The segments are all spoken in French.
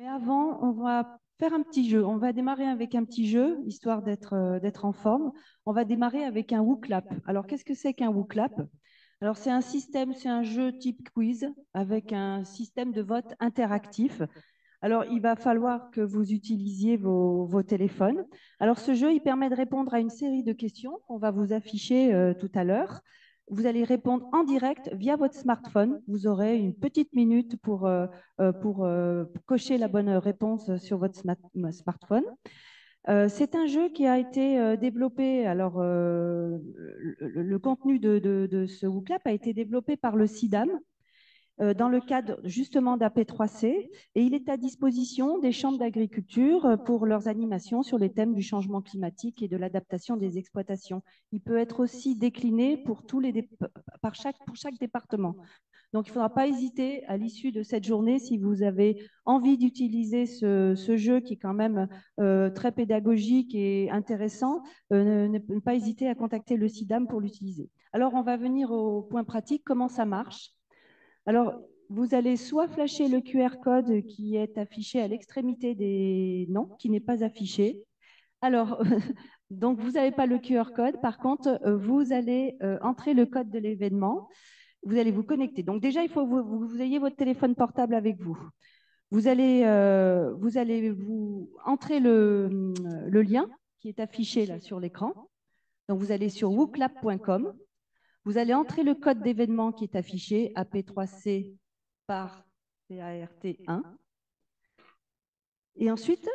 Mais avant, on va faire un petit jeu. On va démarrer avec un petit jeu, histoire d'être euh, en forme. On va démarrer avec un WooClap. Alors, qu'est-ce que c'est qu'un WooClap Alors, c'est un système, c'est un jeu type quiz avec un système de vote interactif. Alors, il va falloir que vous utilisiez vos, vos téléphones. Alors, ce jeu, il permet de répondre à une série de questions qu'on va vous afficher euh, tout à l'heure. Vous allez répondre en direct via votre smartphone. Vous aurez une petite minute pour, euh, euh, euh, cocher la bonne réponse sur votre sma- smartphone. C'est un jeu qui a été développé. Alors, le, contenu de, ce WooClap a été développé par le CIDAM euh, dans le cadre justement d'AP3C et il est à disposition des chambres d'agriculture euh, pour leurs animations sur les thèmes du changement climatique et de l'adaptation des exploitations. Il peut être aussi décliné pour, tous les par chaque, pour chaque département. Donc, il ne faudra pas hésiter à l'issue de cette journée, si vous avez envie d'utiliser ce, jeu qui est quand même euh, très pédagogique et intéressant, euh, ne, ne pas hésiter à contacter le CIDAM pour l'utiliser. Alors, on va venir au point pratique, comment ça marche? Alors, vous allez soit flasher le QR code qui est affiché à l'extrémité des noms, qui n'est pas affiché. Alors, donc vous n'avez pas le QR code. Par contre, euh, vous allez euh, entrer le code de l'événement. Vous allez vous connecter. Donc déjà, il faut que vous, ayez votre téléphone portable avec vous. Vous allez, euh, vous allez vous entrer le, le lien qui est affiché là sur l'écran. Donc vous allez sur wooclap.com. Vous allez entrer le code d'événement qui est affiché AP3C par PART1. Et ensuite,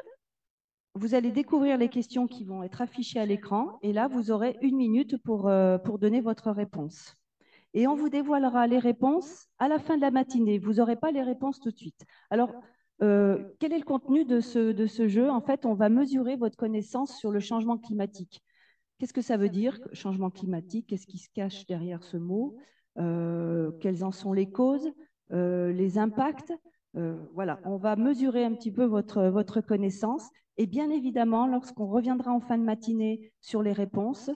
vous allez découvrir les questions qui vont être affichées à l'écran. Et là, vous aurez une minute pour, euh, pour donner votre réponse. Et on vous dévoilera les réponses à la fin de la matinée. Vous n'aurez pas les réponses tout de suite. Alors, euh, quel est le contenu de ce jeu? En fait, on va mesurer votre connaissance sur le changement climatique. Qu'est-ce que ça veut dire, changement climatique? Qu'est-ce qui se cache derrière ce mot? Euh, Quelles en sont les causes Euh, Les impacts? Euh, Voilà, on va mesurer un petit peu votre, votre connaissance. Et bien évidemment, lorsqu'on reviendra en fin de matinée sur les réponses,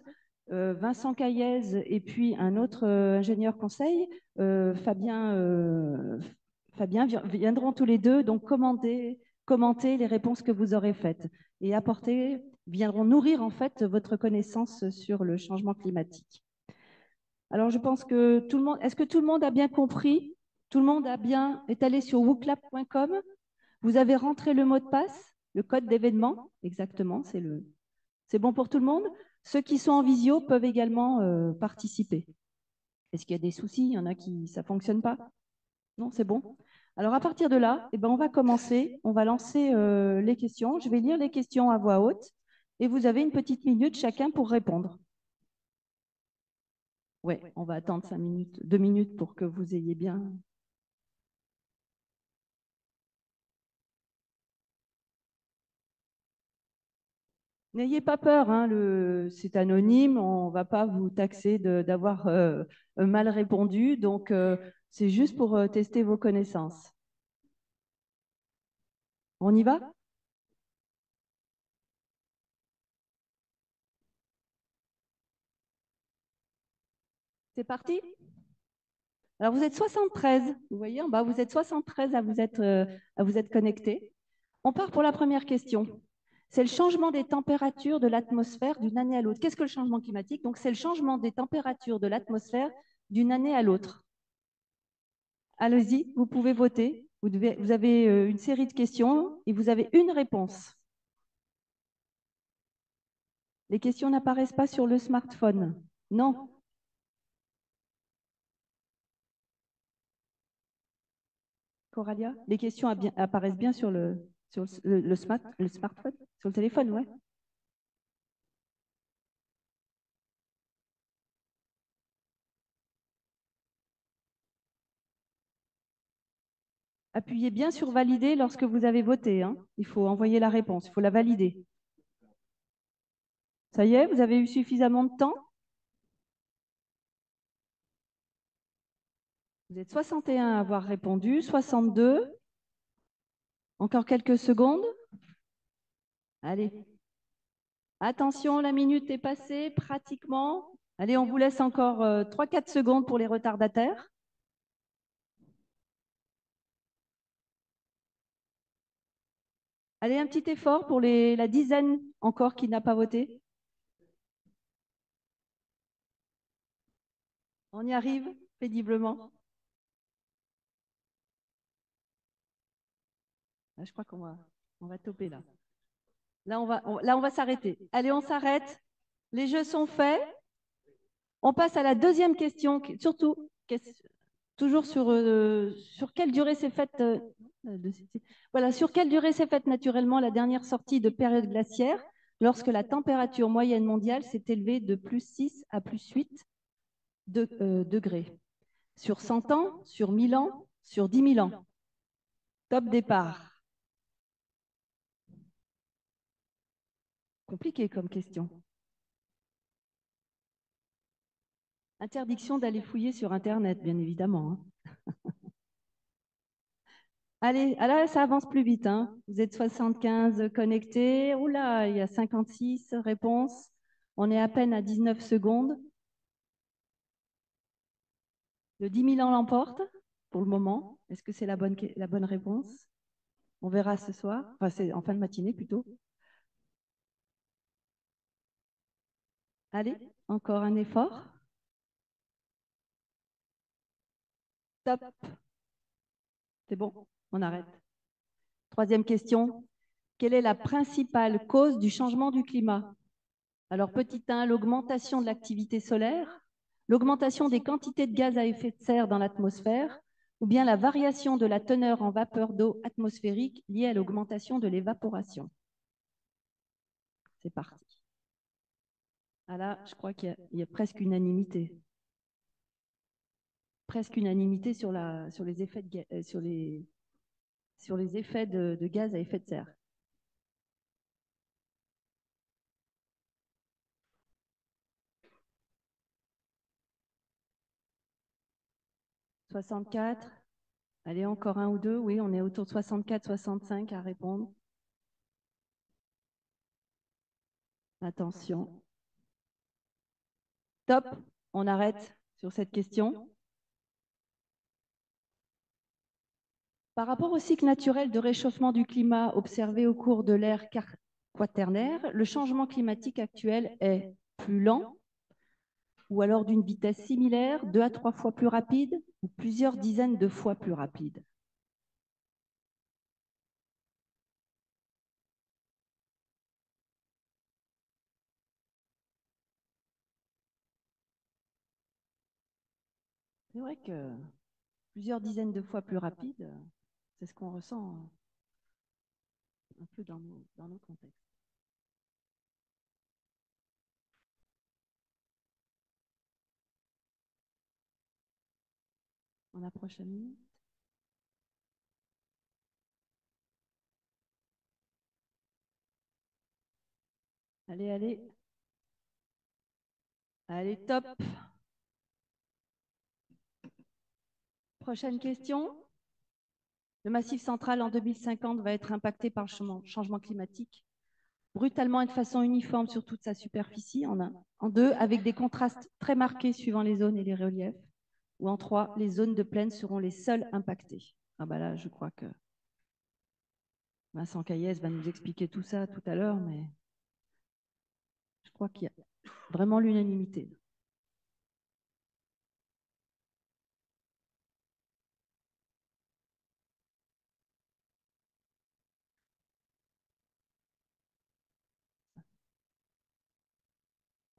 euh, Vincent Caillez et puis un autre euh, ingénieur conseil, euh, Fabien, euh, Fabien, vi- viendront tous les deux. Donc commenter, commenter les réponses que vous aurez faites et apporter, viendront nourrir en fait votre connaissance sur le changement climatique. Alors je pense que tout le monde, est-ce que tout le monde a bien compris? Tout le monde a bien est allé sur wooclap.com Vous avez rentré le mot de passe, le code d'événement, exactement, c'est le, c'est bon pour tout le monde. Ceux qui sont en visio peuvent également euh, participer. Est-ce qu'il y a des soucis? Il y en a qui ça fonctionne pas? Non, c'est bon. Alors à partir de là, eh ben, on va commencer, on va lancer euh, les questions. Je vais lire les questions à voix haute et vous avez une petite minute chacun pour répondre. Oui, on va attendre cinq minutes, deux minutes pour que vous ayez bien. N'ayez pas peur, hein, le- c'est anonyme, on ne va pas vous taxer d'avoir euh, mal répondu, donc euh, c'est juste pour euh, tester vos connaissances. On y va? C'est parti Alors vous êtes 73, vous voyez en bas, vous êtes 73 à vous être, euh, à vous être connectés. On part pour la première question. C'est le changement des températures de l'atmosphère d'une année à l'autre. Qu'est-ce que le changement climatique? Donc c'est le changement des températures de l'atmosphère d'une année à l'autre. Allez-y, vous pouvez voter. Vous, devez- vous avez euh, une série de questions et vous avez une réponse. Les questions n'apparaissent pas sur le smartphone. Non. Les questions apparaissent bien sur le smartphone, sur le téléphone, ouais. Appuyez bien sur valider lorsque vous avez voté. hein. Il faut envoyer la réponse, il faut la valider. Ça y est, vous avez eu suffisamment de temps? Vous êtes 61 à avoir répondu, 62. Encore quelques secondes. Allez. Attention, la minute est passée pratiquement. Allez, on vous laisse encore 3-4 secondes pour les retardataires. Allez, un petit effort pour la dizaine encore qui n'a pas voté. On y arrive péniblement. Ah, je crois qu'on va, on va toper là. Là, on va, là, on va s'arrêter. Allez, on s'arrête. Les jeux sont faits. On passe à la deuxième question, surtout, toujours sur, euh, sur quelle durée s'est faite, euh, voilà, sur quelle durée s'est faite naturellement la dernière sortie de période glaciaire lorsque la température moyenne mondiale s'est élevée de plus 6 à plus 8 euh, degrés? Sur 100 ans, sur 1000 ans, sur 10 000 ans? Top départ. Compliqué comme question. Interdiction d'aller fouiller sur Internet, bien évidemment. Hein. Allez, ah ça avance plus vite. Hein. Vous êtes 75 connectés. Oula, il y a 56 réponses. On est à peine à 19 secondes. Le 10 000 ans l'emporte pour le moment. Est-ce que c'est la bonne, la bonne réponse? On verra ce soir. Enfin, c'est en fin de matinée plutôt. Allez, encore un effort. Top. C'est bon, on arrête. Troisième question. Quelle est la principale cause du changement du climat? Alors, petit 1, l'augmentation de l'activité solaire, l'augmentation des quantités de gaz à effet de serre dans l'atmosphère, ou bien la variation de la teneur en vapeur d'eau atmosphérique liée à l'augmentation de l'évaporation? C'est parti. Ah là, je crois qu'il y, a presque unanimité. Presque unanimité sur, les effets, de, euh, de, de gaz à effet de serre. 64. Allez, encore un ou deux. Oui, on est autour de 64, 65 à répondre. Attention. Top, on arrête sur cette question. Par rapport au cycle naturel de réchauffement du climat observé au cours de l'ère quaternaire, le changement climatique actuel est plus lent ou alors d'une vitesse similaire, deux à trois fois plus rapide ou plusieurs dizaines de fois plus rapide? C'est vrai que plusieurs dizaines de fois plus rapide, c'est ce qu'on ressent un peu dans nos, dans nos contextes. On approche à minute. Allez, allez. Allez, top. Prochaine question. Le massif central en 2050 va être impacté par le changement climatique brutalement et de façon uniforme sur toute sa superficie, en un. En deux, avec des contrastes très marqués suivant les zones et les reliefs. Ou en trois, les zones de plaine seront les seules impactées. Ah bah là, je crois que Vincent Caillès va nous expliquer tout ça tout à l'heure, mais je crois qu'il y a vraiment l'unanimité.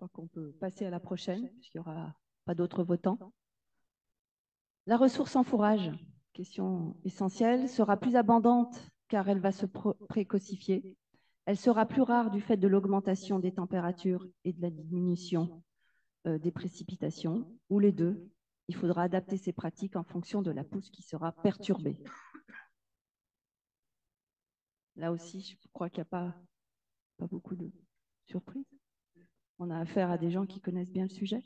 Crois qu'on peut passer à la prochaine, puisqu'il n'y aura pas d'autres votants. La ressource en fourrage, question essentielle, sera plus abondante car elle va se précocifier. Elle sera plus rare du fait de l'augmentation des températures et de la diminution euh, des précipitations, ou les deux. Il faudra adapter ces pratiques en fonction de la pousse qui sera perturbée. Là aussi, je crois qu'il n'y a pas beaucoup de surprises on a affaire à des gens qui connaissent bien le sujet.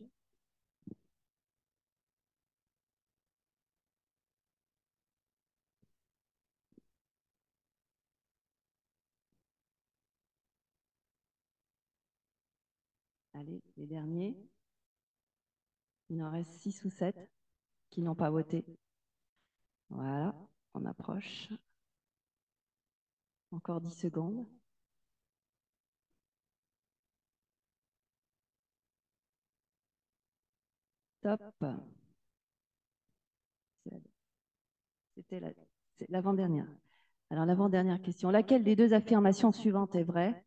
Allez, les derniers. Il en reste six ou sept qui n'ont pas voté. Voilà, on approche. Encore 10 secondes. C'était l'avant-dernière. Alors, l'avant-dernière question. Laquelle des deux affirmations suivantes est vraie?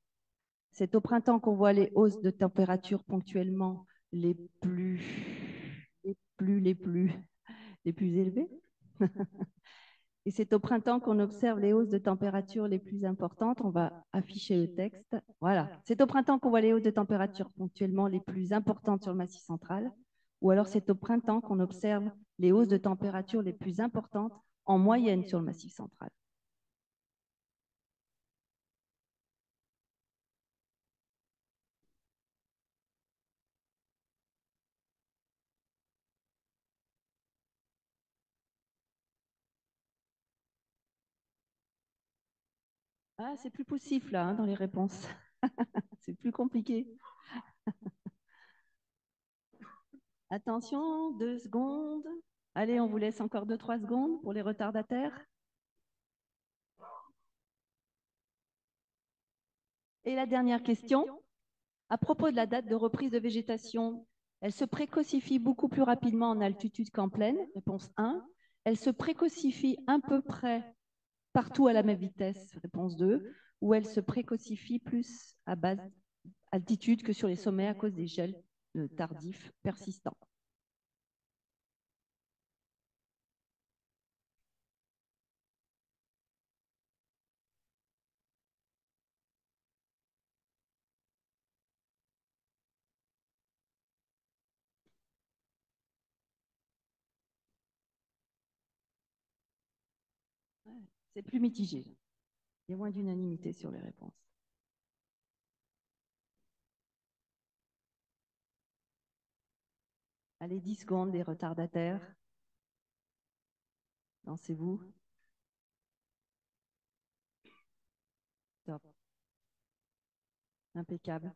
C'est au printemps qu'on voit les hausses de température ponctuellement les plus, les plus, les plus, les plus élevées Et c'est au printemps qu'on observe les hausses de température les plus importantes. On va afficher le texte. Voilà. C'est au printemps qu'on voit les hausses de température ponctuellement les plus importantes sur le massif central. Ou alors c'est au printemps qu'on observe les hausses de température les plus importantes en moyenne sur le massif central. Ah, c'est plus possible là hein, dans les réponses. c'est plus compliqué. Attention, deux secondes. Allez, on vous laisse encore deux, trois secondes pour les retardataires. Et la dernière question. À propos de la date de reprise de végétation, elle se précocifie beaucoup plus rapidement en altitude qu'en plaine. Réponse 1. Elle se précocifie un peu près partout à la même vitesse, réponse 2, ou elle se précocifie plus à basse altitude que sur les sommets à cause des gels euh, tardifs persistants. C'est plus mitigé. Il y a moins d'unanimité sur les réponses. Allez, 10 secondes, les retardataires. Lancez-vous. Impeccable.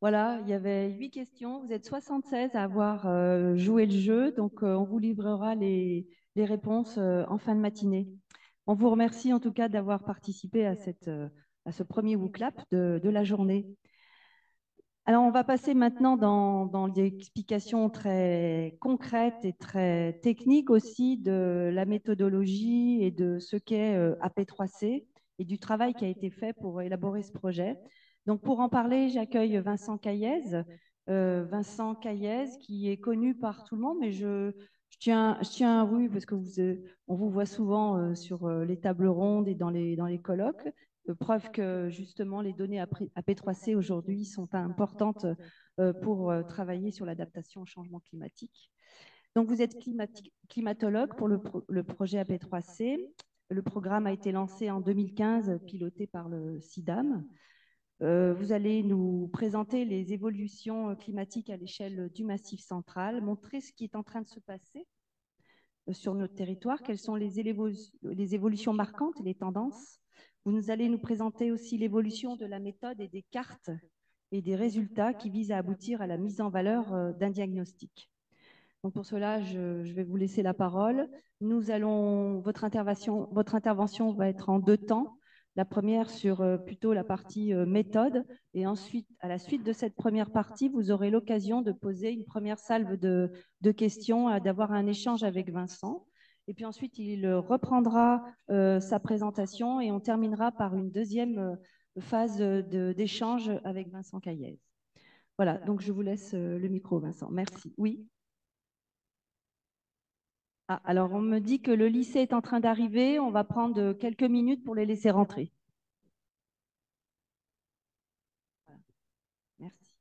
Voilà, il y avait huit questions. Vous êtes 76 à avoir euh, joué le jeu, donc euh, on vous livrera les, réponses euh, en fin de matinée. On vous remercie en tout cas d'avoir participé à, ce premier WooClap de la journée. Alors, on va passer maintenant dans, dans l'explication très concrète et très technique aussi de la méthodologie et de ce qu'est euh, AP3C et du travail qui a été fait pour élaborer ce projet. Donc, pour en parler, j'accueille Vincent Caillez. Euh, Vincent Caillez, qui est connu par tout le monde, mais je, tiens, je tiens parce que vous, vous voit souvent euh, sur les tables rondes et dans les colloques, preuve que justement les données AP3C aujourd'hui sont importantes pour travailler sur l'adaptation au changement climatique. Donc vous êtes climatologue pour le, projet AP3C. Le programme a été lancé en 2015, piloté par le CIDAM. Euh, vous allez nous présenter les évolutions climatiques à l'échelle du Massif central, montrer ce qui est en train de se passer euh, sur notre territoire, quelles sont les évolutions marquantes et les tendances. Vous allez nous présenter aussi l'évolution de la méthode et des cartes et des résultats qui visent à aboutir à la mise en valeur euh, d'un diagnostic. Donc pour cela, je, vais vous laisser la parole. Nous allons, votre intervention, votre intervention va être en deux temps. La première sur euh, plutôt la partie euh, méthode. Et ensuite, à la suite de cette première partie, vous aurez l'occasion de poser une première salve de, questions, d'avoir un échange avec Vincent. Et puis ensuite, il reprendra euh, sa présentation et on terminera par une deuxième phase d'échange avec Vincent Caillez. Voilà, donc je vous laisse le micro, Vincent. Merci. Oui ah, alors, on me dit que le lycée est en train d'arriver. On va prendre quelques minutes pour les laisser rentrer. Merci.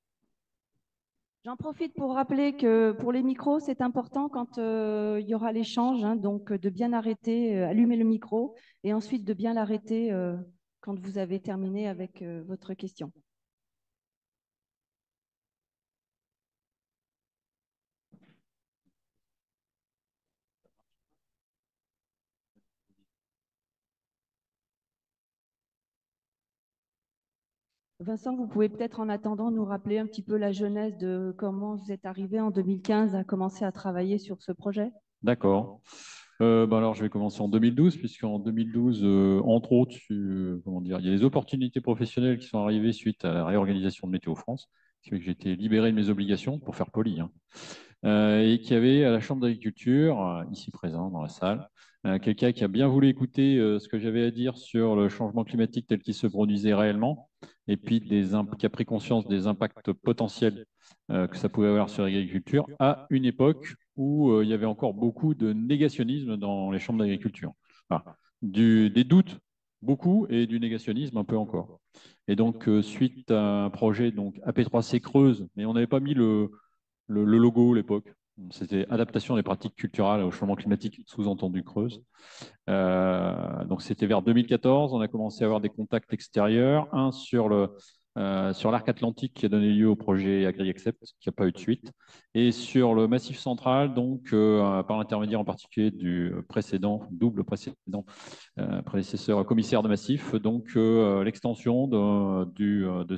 J'en profite pour rappeler que pour les micros, c'est important quand euh, il y aura l'échange, hein, donc de bien arrêter, euh, allumer le micro et ensuite de bien l'arrêter euh, quand vous avez terminé avec votre question. Vincent, vous pouvez peut-être en attendant nous rappeler un petit peu la genèse de comment vous êtes arrivé en 2015 à commencer à travailler sur ce projet? D'accord. Euh, bah alors, je vais commencer en 2012, puisqu'en 2012, euh, entre autres, comment dire, il y a des opportunités professionnelles qui sont arrivées suite à la réorganisation de Météo France, qui fait que j'ai été libéré de mes obligations, pour faire poli, hein. et qui avait à la Chambre d'agriculture, ici présent dans la salle, quelqu'un qui a bien voulu écouter ce que j'avais à dire sur le changement climatique tel qu'il se produisait réellement, et puis qui a pris conscience des impacts potentiels que ça pouvait avoir sur l'agriculture à une époque où euh, il y avait encore beaucoup de négationnisme dans les chambres d'agriculture. des doutes, beaucoup, et du négationnisme un peu encore. Et donc, euh, suite à un projet donc AP3C Creuse, mais on n'avait pas mis le, le, logo à l'époque. C'était adaptation des pratiques culturelles au changement climatique, sous-entendu Creuse. Euh, donc, c'était vers 2014. On a commencé à avoir des contacts extérieurs. Un euh, sur l'arc atlantique qui a donné lieu au projet AgriAccept, qui n'a pas eu de suite, et sur le massif central, donc euh, par l'intermédiaire en particulier du précédent, double précédent prédécesseur commissaire de massif, donc l'extension de, de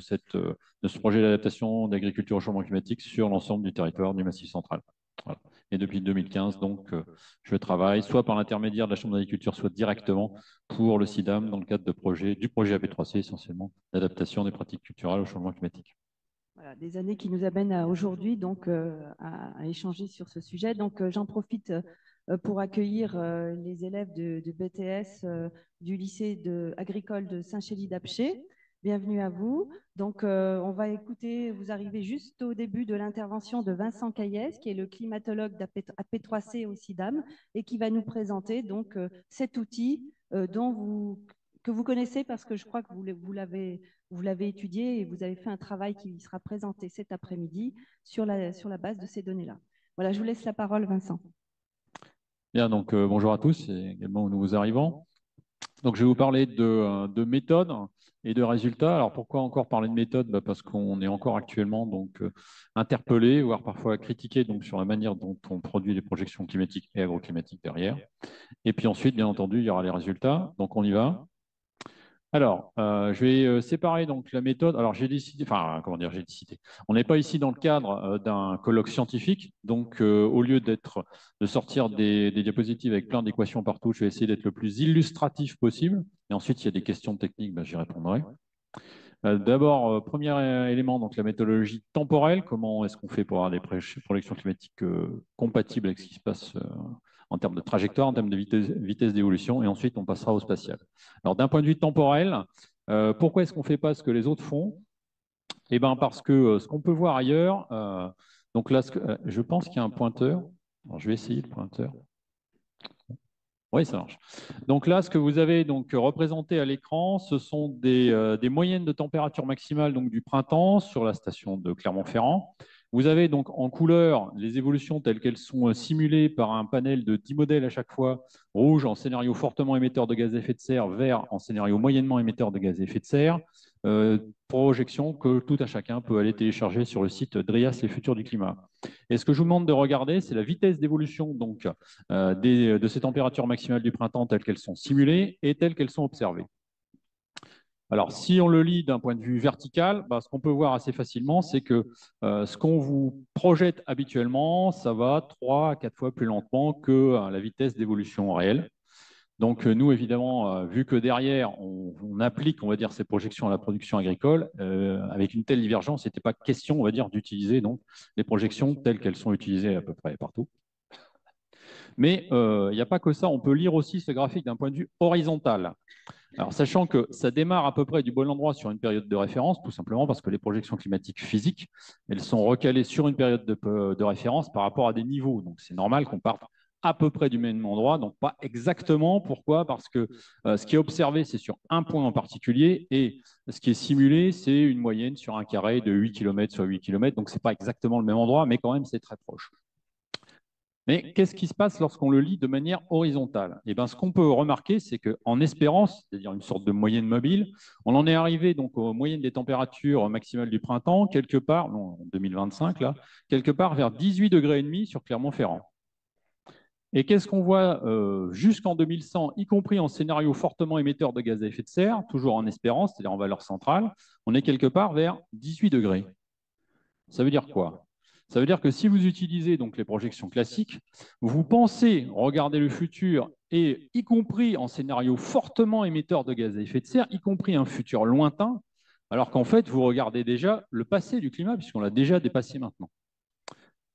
ce projet d'adaptation d'agriculture au changement climatique sur l'ensemble du territoire du massif central. Et depuis 2015, donc, euh, je travaille soit par l'intermédiaire de la Chambre d'agriculture, soit directement pour le CIDAM dans le cadre de projet, du projet AP3C essentiellement, d'adaptation des pratiques culturelles au changement climatique. Voilà, des années qui nous amènent aujourd'hui donc euh, à, échanger sur ce sujet. Donc, euh, j'en profite pour accueillir les élèves de, de BTS du lycée de, agricole de Saint-Chély-d'Apché. Bienvenue à vous. Donc, euh, on va écouter, vous arrivez juste au début de l'intervention de Vincent Caillès, qui est le climatologue d'AP3C au CIDAM, et qui va nous présenter donc euh, cet outil euh, dont que vous connaissez parce que je crois que vous, vous l'avez étudié et vous avez fait un travail qui sera présenté cet après-midi sur la, sur la base de ces données-là. Voilà, je vous laisse la parole, Vincent. Bien, donc bonjour à tous et également aux nouveaux arrivants. Donc, je vais vous parler de, de méthodes et de résultats. Alors pourquoi encore parler de méthode bah, Parce qu'on est encore actuellement donc euh, interpellé, voire parfois critiqué donc, sur la manière dont on produit les projections climatiques et agroclimatiques derrière. Et puis ensuite, bien entendu, il y aura les résultats. Donc on y va. Alors, euh, je vais euh, séparer donc la méthode. Alors, j'ai décidé, enfin, comment dire, j'ai décidé. On n'est pas ici dans le cadre d'un colloque scientifique, donc au lieu d'être, de sortir des, des diapositives avec plein d'équations partout, je vais essayer d'être le plus illustratif possible. Et ensuite, il y a des questions techniques, ben, j'y répondrai. Euh, d'abord, euh, premier élément, donc la méthodologie temporelle. Comment est-ce qu'on fait pour avoir des projections climatiques euh, compatibles avec ce qui se passe en termes de trajectoire, en termes de vitesse d'évolution, et ensuite on passera au spatial. Alors d'un point de vue temporel, pourquoi est-ce qu'on ne fait pas ce que les autres font? Eh bien parce que ce qu'on peut voir ailleurs, donc là, je pense qu'il y a un pointeur. je vais essayer le pointeur. Oui, ça marche. Donc là, ce que vous avez donc représenté à l'écran, ce sont des, euh, moyennes de température maximale donc, du printemps sur la station de Clermont-Ferrand. Vous avez donc en couleur les évolutions telles qu'elles sont euh, simulées par un panel de 10 modèles à chaque fois, rouge en scénario fortement émetteur de gaz à effet de serre, vert en scénario moyennement émetteur de gaz à effet de serre. Euh, projection que tout à chacun peut aller télécharger sur le site DRIAS Les Futurs du Climat. Et ce que je vous demande de regarder, c'est la vitesse d'évolution euh, de ces températures maximales du printemps telles qu'elles sont simulées et telles qu'elles sont observées. Alors, si on le lit d'un point de vue vertical, bah, ce qu'on peut voir assez facilement, c'est que euh, ce qu'on vous projette habituellement, ça va 3 à 4 fois plus lentement que la vitesse d'évolution réelle. Donc euh, nous, évidemment, euh, vu que derrière, on, applique, on va dire, ces projections à la production agricole, avec une telle divergence, il n'était pas question, on va dire, d'utiliser les projections telles qu'elles sont utilisées à peu près partout. Mais il n'y a pas que ça, on peut lire aussi ce graphique d'un point de vue horizontal. Alors, sachant que ça démarre à peu près du bon endroit sur une période de référence, tout simplement parce que les projections climatiques physiques, elles sont recalées sur une période de, de référence par rapport à des niveaux. Donc, c'est normal qu'on parte à peu près du même endroit, donc pas exactement. Pourquoi? Parce que euh, ce qui est observé, c'est sur un point en particulier, et ce qui est simulé, c'est une moyenne sur un carré de 8 km sur 8 km, donc ce n'est pas exactement le même endroit, mais quand même, c'est très proche. Mais qu'est-ce qui se passe lorsqu'on le lit de manière horizontale? Eh bien, Ce qu'on peut remarquer, c'est qu'en espérance, c'est-à-dire une sorte de moyenne mobile, on en est arrivé donc aux moyennes des températures maximales du printemps, quelque part, en 2025, là, quelque part vers 18 degrés et demi sur Clermont-Ferrand. Et qu'est-ce qu'on voit euh, jusqu'en 2100, y compris en scénario fortement émetteur de gaz à effet de serre, toujours en espérance, c'est-à-dire en valeur centrale, on est quelque part vers 18 degrés? Ça veut dire quoi? Ça veut dire que si vous utilisez donc les projections classiques, vous pensez regarder le futur et y compris en scénario fortement émetteur de gaz à effet de serre, y compris un futur lointain, alors qu'en fait, vous regardez déjà le passé du climat, puisqu'on l'a déjà dépassé maintenant.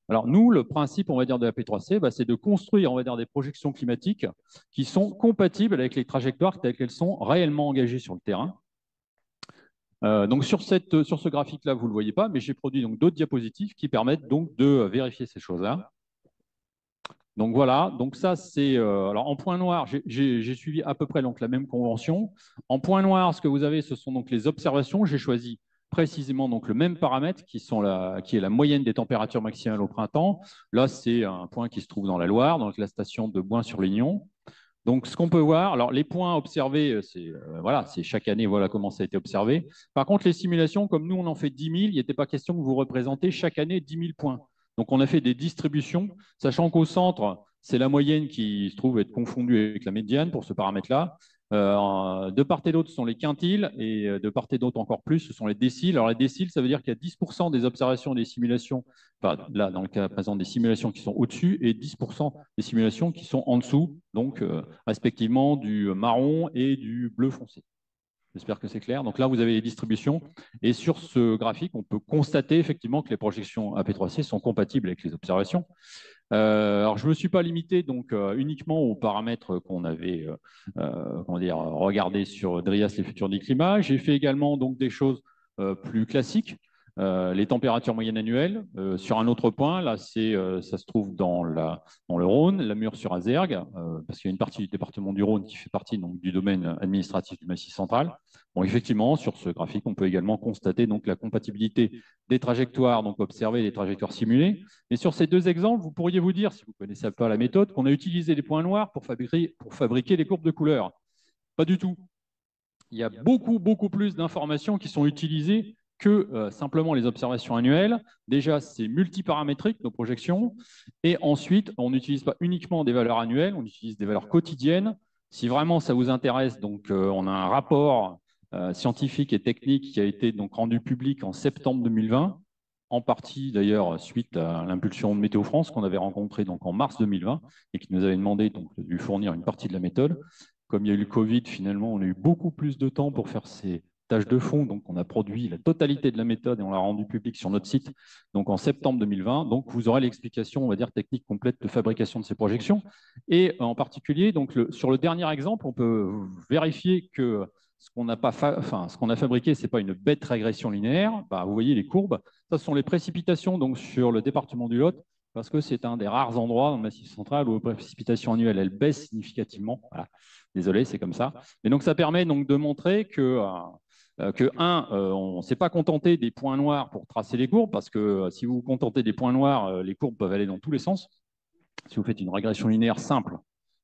Alors nous, le principe, on va de la P3C, bah, c'est de construire, on va des projections climatiques qui sont compatibles avec les trajectoires telles qu'elles sont réellement engagées sur le terrain. Euh, donc sur, cette, sur ce graphique-là, vous ne le voyez pas, mais j'ai produit d'autres diapositives qui permettent donc de vérifier ces choses-là. Donc voilà, donc ça c'est euh, alors en point noir, j'ai suivi à peu près donc la même convention. En point noir, ce que vous avez, ce sont donc les observations. J'ai choisi précisément donc le même paramètre qui, est la moyenne des températures maximales au printemps. Là, c'est un point qui se trouve dans la Loire, dans la station de Boin-sur-Lignon. Donc, ce qu'on peut voir, alors les points observés, euh, c'est euh, voilà, chaque année, voilà comment ça a été observé. Par contre, les simulations, comme nous, on en fait 10 000, il n'était pas question que vous représentez chaque année 10 000 points. Donc, on a fait des distributions, sachant qu'au centre, c'est la moyenne qui se trouve être confondue avec la médiane pour ce paramètre-là. Euh, de part et d'autre, ce sont les quintiles, et euh, de part et d'autre encore plus, ce sont les déciles. Alors, les déciles, ça veut dire qu'il y a 10% des observations des simulations, enfin, là, dans le cas présent, des simulations qui sont au-dessus, et 10% des simulations qui sont en dessous, donc euh, respectivement du marron et du bleu foncé. J'espère que c'est clair. Donc là, vous avez les distributions. Et sur ce graphique, on peut constater effectivement que les projections AP3C sont compatibles avec les observations. Euh, alors, je ne me suis pas limité donc euh, uniquement aux paramètres qu'on avait euh, regardés sur DRIAS, les futurs du climat. J'ai fait également donc des choses plus classiques. Euh, les températures moyennes annuelles. Euh, sur un autre point, là, euh, ça se trouve dans, le Rhône, la Mure sur Azergue, parce qu'il y a une partie du département du Rhône qui fait partie donc, du domaine administratif du Massif central. Bon, effectivement, sur ce graphique, on peut également constater donc, la compatibilité des trajectoires donc, observées et des trajectoires simulées. Mais sur ces deux exemples, vous pourriez vous dire, si vous ne connaissez pas la méthode, qu'on a utilisé des points noirs pour fabriquer, pour fabriquer les courbes de couleurs. Pas du tout. Il y a beaucoup, beaucoup plus d'informations qui sont utilisées que euh, simplement les observations annuelles. Déjà, c'est multiparamétrique, nos projections. Et ensuite, on n'utilise pas uniquement des valeurs annuelles, on utilise des valeurs quotidiennes. Si vraiment ça vous intéresse, donc, euh, on a un rapport euh, scientifique et technique qui a été donc, rendu public en septembre 2020, en partie d'ailleurs suite à l'impulsion de Météo France qu'on avait rencontré donc, en mars 2020 et qui nous avait demandé donc, de lui fournir une partie de la méthode. Comme il y a eu le Covid, finalement, on a eu beaucoup plus de temps pour faire ces tâche de fond. Donc, on a produit la totalité de la méthode et on l'a rendu public sur notre site donc en septembre 2020. Donc, vous aurez l'explication, on va dire, technique complète de fabrication de ces projections. Et en particulier, donc, sur le dernier exemple, on peut vérifier que ce qu'on a, fabriqué, ce n'est pas une bête régression linéaire. Bah, vous voyez les courbes. Ça, ce sont les précipitations donc, sur le département du Lot, parce que c'est un des rares endroits dans le Massif central où les précipitations annuelles elles baissent significativement. Désolé, c'est comme ça. Et donc, ça permet donc de montrer que euh, euh, que, un, euh, on ne s'est pas contenté des points noirs pour tracer les courbes, parce que euh, si vous vous contentez des points noirs, les courbes peuvent aller dans tous les sens. Si vous faites une régression linéaire simple,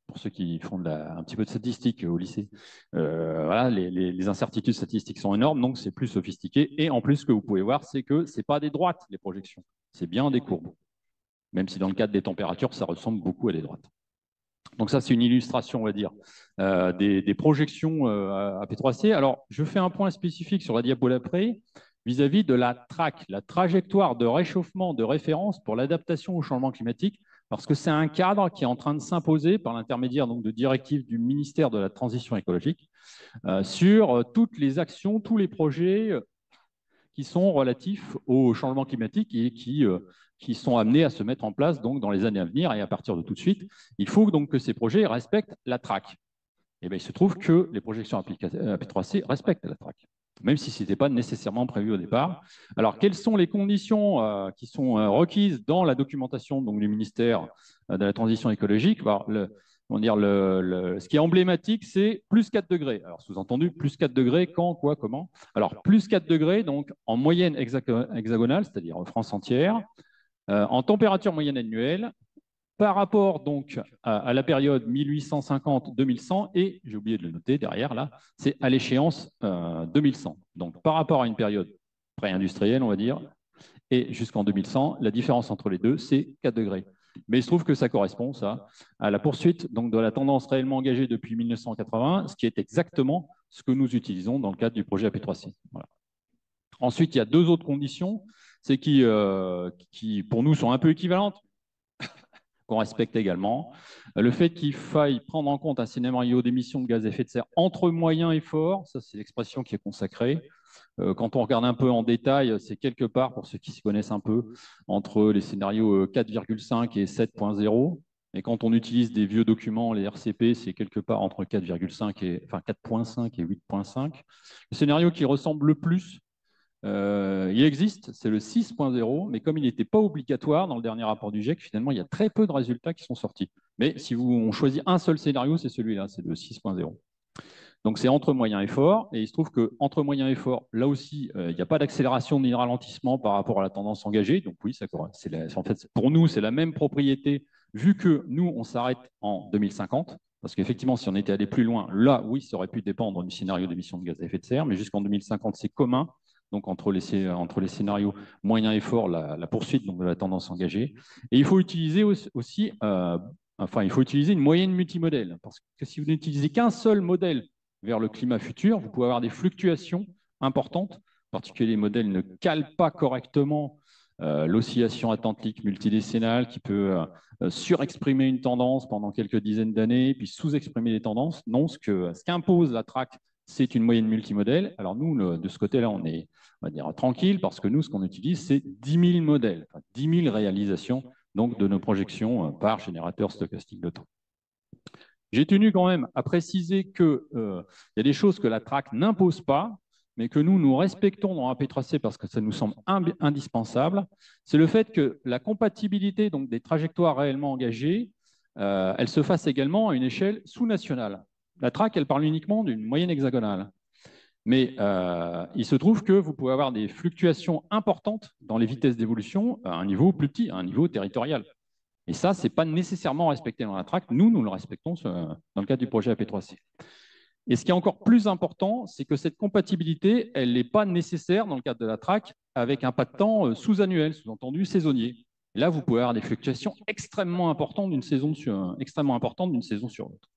pour ceux qui font un petit peu de statistique au lycée, voilà, les, incertitudes statistiques sont énormes, donc c'est plus sophistiqué. Et en plus, ce que vous pouvez voir, c'est que ce n'est pas des droites, les projections, c'est bien des courbes. Même si dans le cadre des températures, ça ressemble beaucoup à des droites. Donc ça, c'est une illustration, on va dire, euh, des, projections euh, à P3C. Alors, je fais un point spécifique sur la diapo d'après vis-à-vis de la TRAC, la trajectoire de réchauffement de référence pour l'adaptation au changement climatique, parce que c'est un cadre qui est en train de s'imposer par l'intermédiaire de directives du ministère de la Transition écologique euh, sur toutes les actions, tous les projets qui sont relatifs au changement climatique et qui qui sont amenés à se mettre en place donc, dans les années à venir et à partir de tout de suite. Il faut donc que ces projets respectent la track. Et eh bien, il se trouve que les projections AP3C respectent la track, même si ce n'était pas nécessairement prévu au départ. Alors, quelles sont les conditions euh, qui sont euh, requises dans la documentation donc, du ministère euh, de la Transition écologique? On dire, le, ce qui est emblématique, c'est plus 4 degrés. Alors, sous-entendu, plus 4 degrés, quand, quoi, comment? Alors, plus 4 degrés, donc en moyenne hexagonale, c'est-à-dire en France entière, euh, en température moyenne annuelle par rapport donc à, la période 1850-2100 et, j'ai oublié de le noter derrière là, c'est à l'échéance 2100. Euh, donc par rapport à une période pré-industrielle, on va dire, et jusqu'en 2100, la différence entre les deux, c'est 4 degrés. Mais il se trouve que ça correspond à la poursuite donc, de la tendance réellement engagée depuis 1980, ce qui est exactement ce que nous utilisons dans le cadre du projet AP3C. Ensuite, il y a deux autres conditions c'est qui, qui, pour nous, sont un peu équivalentes, qu'on respecte également. Le fait qu'il faille prendre en compte un scénario d'émissions de gaz à effet de serre entre moyen et fort, ça c'est l'expression qui est consacrée. Euh, quand on regarde un peu en détail, c'est quelque part, pour ceux qui se connaissent un peu, entre les scénarios 4,5 euh, et 7.0. Et quand on utilise des vieux documents, les RCP, c'est quelque part entre 4,5 et enfin 4.5 et 8.5. Le scénario qui ressemble le plus euh, il existe, c'est le 6.0, mais comme il n'était pas obligatoire dans le dernier rapport du GIEC, finalement, il y a très peu de résultats qui sont sortis. Mais si vous, on choisit un seul scénario, c'est celui-là, c'est le 6.0. Donc c'est entre moyen et fort, et il se trouve qu'entre moyen et fort, là aussi, euh, il n'y a pas d'accélération ni de ralentissement par rapport à la tendance engagée. Donc oui, ça, en fait, pour nous, c'est la même propriété, vu que nous, on s'arrête en 2050. Parce qu'effectivement, si on était allé plus loin, là, oui, ça aurait pu dépendre du scénario d'émission de gaz à effet de serre, mais jusqu'en 2050, c'est commun donc entre les, les scénarios moyen et fort, la, poursuite de la tendance engagée. Et il faut utiliser aussi, euh, enfin, il faut utiliser une moyenne multimodèle, parce que si vous n'utilisez qu'un seul modèle vers le climat futur, vous pouvez avoir des fluctuations importantes. En particulier, les modèles ne calent pas correctement euh, l'oscillation atlantique multidécennale qui peut euh, surexprimer une tendance pendant quelques dizaines d'années, puis sous-exprimer des tendances. Non, ce qu'impose la traque c'est une moyenne multimodèle. Alors nous, de ce côté-là, on est on va tranquille parce que nous, ce qu'on utilise, c'est 10 000 modèles, 10 000 réalisations donc, de nos projections euh, par générateur stochastique de temps. J'ai tenu quand même à préciser qu'il euh, y a des choses que la track n'impose pas, mais que nous, nous respectons dans AP3C parce que ça nous semble indispensable. C'est le fait que la compatibilité donc, des trajectoires réellement engagées, euh, elle se fasse également à une échelle sous-nationale. La traque, elle parle uniquement d'une moyenne hexagonale. Mais euh, il se trouve que vous pouvez avoir des fluctuations importantes dans les vitesses d'évolution à un niveau plus petit, à un niveau territorial. Et ça, ce n'est pas nécessairement respecté dans la traque. Nous, nous le respectons dans le cadre du projet AP3C. Et ce qui est encore plus important, c'est que cette compatibilité, elle n'est pas nécessaire dans le cadre de la traque avec un pas de temps euh, sous-annuel, sous-entendu saisonnier. Et là, vous pouvez avoir des fluctuations extrêmement importantes d'une saison sur, extrêmement importantes d'une saison sur l'autre.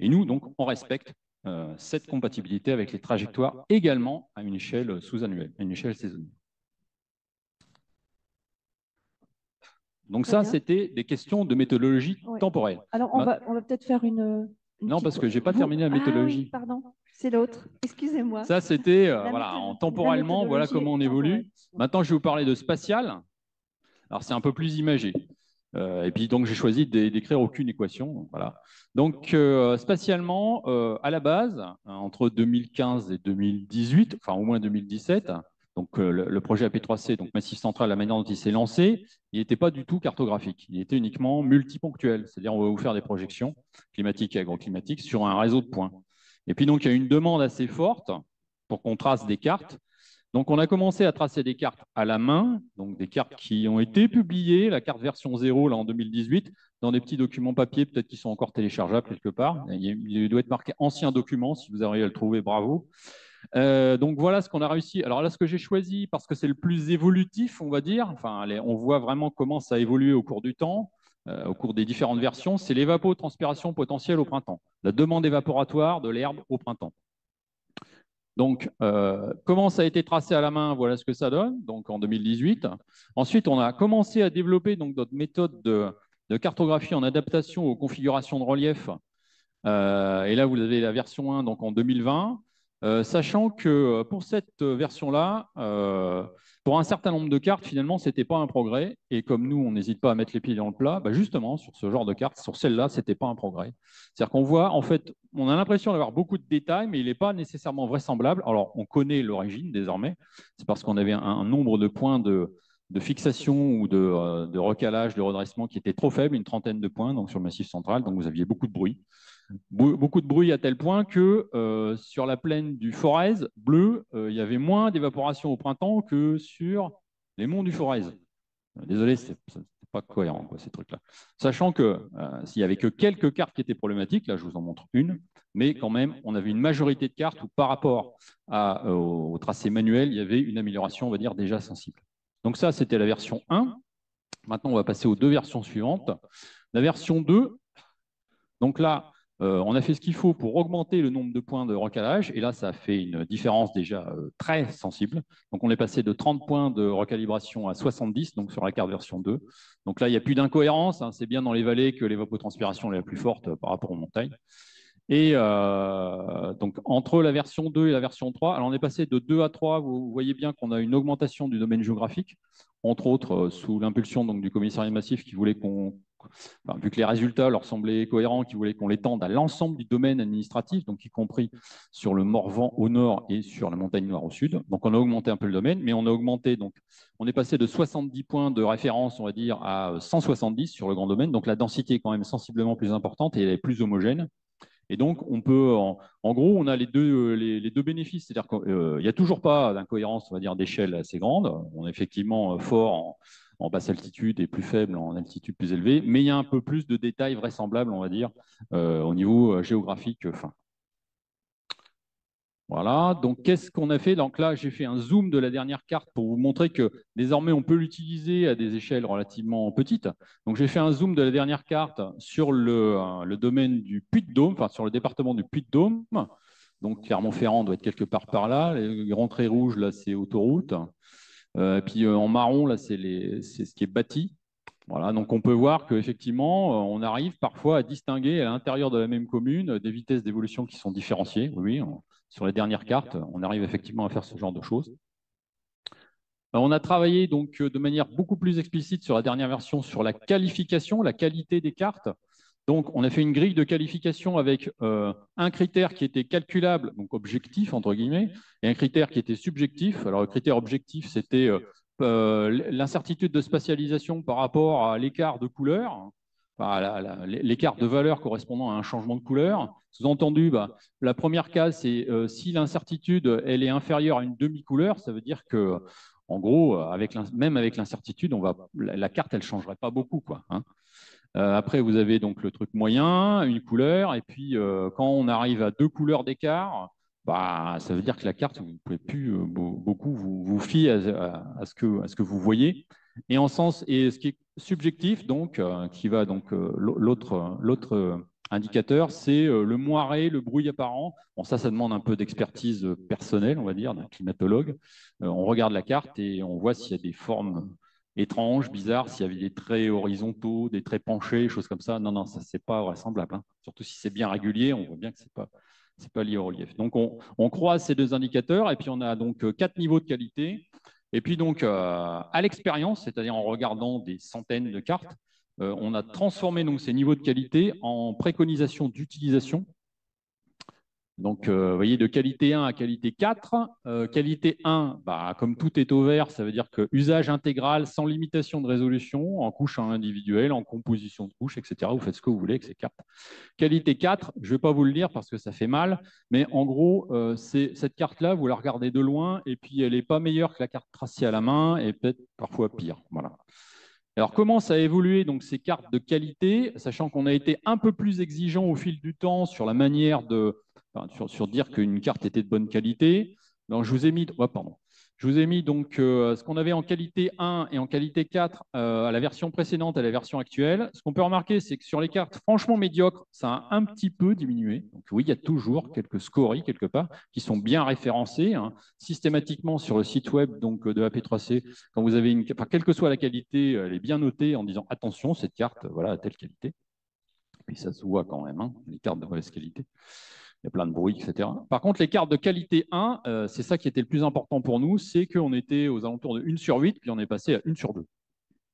Et nous, donc, on respecte euh, cette compatibilité avec les trajectoires également à une échelle sous-annuelle, à une échelle saisonnière. Donc ça, c'était des questions de méthodologie temporelle. Alors, on va, peut-être faire une... non, parce que je n'ai pas terminé la ah méthodologie. pardon, c'est l'autre. Excusez-moi. Ça, c'était, euh, voilà, en temporellement, voilà comment on évolue. Maintenant, je vais vous parler de spatial. Alors, c'est un peu plus imagé. Euh, et puis donc j'ai choisi d'écrire aucune équation. Voilà. Donc euh, spatialement, euh, à la base, entre 2015 et 2018, enfin au moins 2017, donc le, projet AP3C, donc Massif Central, la manière dont il s'est lancé, il n'était pas du tout cartographique. Il était uniquement multiponctuel, c'est-à-dire on va vous faire des projections climatiques et agroclimatiques sur un réseau de points. Et puis donc il y a une demande assez forte pour qu'on trace des cartes donc, on a commencé à tracer des cartes à la main, donc des cartes qui ont été publiées, la carte version 0 là, en 2018, dans des petits documents papier, peut-être qu'ils sont encore téléchargeables quelque part. Il doit être marqué ancien document, si vous arrivez à le trouver, bravo. Euh, donc voilà ce qu'on a réussi. Alors là, ce que j'ai choisi, parce que c'est le plus évolutif, on va dire, enfin, on voit vraiment comment ça a évolué au cours du temps, euh, au cours des différentes versions, c'est l'évapotranspiration potentielle au printemps, la demande évaporatoire de l'herbe au printemps. Donc, euh, comment ça a été tracé à la main Voilà ce que ça donne, donc en 2018. Ensuite, on a commencé à développer donc, notre méthode de, cartographie en adaptation aux configurations de relief. Euh, et là, vous avez la version 1 donc en 2020. Euh, sachant que pour cette version-là, pour un certain nombre de cartes, finalement, ce n'était pas un progrès. Et comme nous, on n'hésite pas à mettre les pieds dans le plat, bah, justement, sur ce genre de cartes, sur celle-là, ce n'était pas un progrès. C'est-à-dire qu'on voit, en fait, on a l'impression d'avoir beaucoup de détails, mais il n'est pas nécessairement vraisemblable. Alors, on connaît l'origine désormais. C'est parce qu'on avait un, nombre de points de, fixation ou de, euh, de, recalage, de redressement qui était trop faible, une trentaine de points donc sur le massif central. Donc, vous aviez beaucoup de bruit beaucoup de bruit à tel point que euh, sur la plaine du Forez bleu, euh, il y avait moins d'évaporation au printemps que sur les monts du Forez. Euh, désolé, ce n'est pas cohérent ces trucs-là. Sachant que s'il n'y avait que quelques cartes qui étaient problématiques, là je vous en montre une, mais quand même, on avait une majorité de cartes où par rapport au, tracé manuel, il y avait une amélioration, on va dire, déjà sensible. Donc ça, c'était la version 1. Maintenant, on va passer aux deux versions suivantes. La version 2, donc là, Euh, on a fait ce qu'il faut pour augmenter le nombre de points de recalage, et là, ça a fait une différence déjà euh, très sensible. Donc, on est passé de 30 points de recalibration à 70, donc sur la carte version 2. Donc là, il n'y a plus d'incohérence. Hein. C'est bien dans les vallées que l'évapotranspiration est la plus forte par rapport aux montagnes. Et euh, donc, entre la version 2 et la version 3, alors on est passé de 2 à 3. Vous voyez bien qu'on a une augmentation du domaine géographique, entre autres sous l'impulsion du commissariat massif qui voulait qu'on vu que les résultats leur semblaient cohérents, qu'ils voulaient qu'on l'étende à l'ensemble du domaine administratif, donc y compris sur le Morvan au nord et sur la montagne noire au sud. Donc on a augmenté un peu le domaine, mais on a augmenté, donc on est passé de 70 points de référence, on va dire, à 170 sur le grand domaine. Donc la densité est quand même sensiblement plus importante et elle est plus homogène. Et donc, on peut, en, gros, on a les deux, les, deux bénéfices. C'est-à-dire qu'il n'y a toujours pas d'incohérence, on va dire, d'échelle assez grande. On est effectivement fort en, basse altitude et plus faible en altitude plus élevée, mais il y a un peu plus de détails vraisemblables, on va dire, euh, au niveau euh, géographique. Voilà, donc qu'est-ce qu'on a fait? Donc là, j'ai fait un zoom de la dernière carte pour vous montrer que désormais, on peut l'utiliser à des échelles relativement petites. Donc j'ai fait un zoom de la dernière carte sur le, euh, domaine du Puy-de-Dôme, enfin sur le département du Puy-de-Dôme. Donc Clermont-Ferrand doit être quelque part par là. Les rentrées rouges, là, c'est autoroute. Euh, et puis euh, en marron, là, c'est ce qui est bâti. Voilà, donc on peut voir qu'effectivement, euh, on arrive parfois à distinguer à l'intérieur de la même commune des vitesses d'évolution qui sont différenciées. Oui, sur les dernières cartes, on arrive effectivement à faire ce genre de choses. On a travaillé donc de manière beaucoup plus explicite sur la dernière version sur la qualification, la qualité des cartes. Donc, on a fait une grille de qualification avec euh, un critère qui était calculable, donc objectif, entre guillemets, et un critère qui était subjectif. Alors, le critère objectif, c'était euh, euh, l'incertitude de spatialisation par rapport à l'écart de couleur, l'écart de valeur correspondant à un changement de couleur. Sous-entendu, bah, la première case, c'est si l'incertitude elle est inférieure à une demi-couleur, ça veut dire que, en gros, avec même avec l'incertitude, la, carte, elle ne changerait pas beaucoup. Quoi, hein. Euh, après, vous avez donc le truc moyen, une couleur, et puis euh, quand on arrive à deux couleurs d'écart, bah, ça veut dire que la carte, vous ne pouvez plus euh, beaucoup vous, vous fier à, ce que, à ce que vous voyez. Et en sens, et ce qui est subjectif, donc, qui va donc l'autre, l'autre indicateur, c'est le moiré, le bruit apparent. Ça, ça demande un peu d'expertise personnelle, on va dire, d'un climatologue. on regarde la carte et on voit s'il y a des formes étrange, bizarre, s'il y avait des traits horizontaux, des traits penchés, choses comme ça. Non, non, ça, c'est pas vraisemblable. Hein. Surtout si c'est bien régulier, on voit bien que c'est pas, pas lié au relief. Donc, on, on, croise ces deux indicateurs et puis on a donc euh, quatre niveaux de qualité. Et puis donc, euh, à l'expérience, c'est-à-dire en regardant des centaines de cartes, euh, on a transformé donc, ces niveaux de qualité en préconisation d'utilisation donc, euh, vous voyez, de qualité 1 à qualité 4. Euh, qualité 1, bah, comme tout est au vert, ça veut dire que usage intégral sans limitation de résolution, en couche individuelle, en composition de couches, etc. Vous faites ce que vous voulez avec ces cartes. Qualité 4, je ne vais pas vous le dire parce que ça fait mal, mais en gros, euh, cette carte-là, vous la regardez de loin et puis elle n'est pas meilleure que la carte tracée à la main et peut-être parfois pire. Voilà. Alors, comment ça a évolué donc, ces cartes de qualité, sachant qu'on a été un peu plus exigeant au fil du temps sur la manière de, sur, dire qu'une carte était de bonne qualité. Je vous ai mis, pardon. Je vous ai mis donc euh, ce qu'on avait en qualité 1 et en qualité 4 euh, à la version précédente et à la version actuelle. Ce qu'on peut remarquer, c'est que sur les cartes franchement médiocres, ça a un petit peu diminué. Donc oui, il y a toujours quelques scories quelque part qui sont bien référencés hein, systématiquement sur le site web donc, de AP3C. Quand vous avez une, enfin, quelle que soit la qualité, elle est bien notée en disant attention, cette carte voilà, a telle qualité. Et puis ça se voit quand même, hein, les cartes de mauvaise qualité il y a plein de bruit, etc. Par contre, les cartes de qualité 1, euh, c'est ça qui était le plus important pour nous, c'est qu'on était aux alentours de 1 sur 8, puis on est passé à 1 sur 2.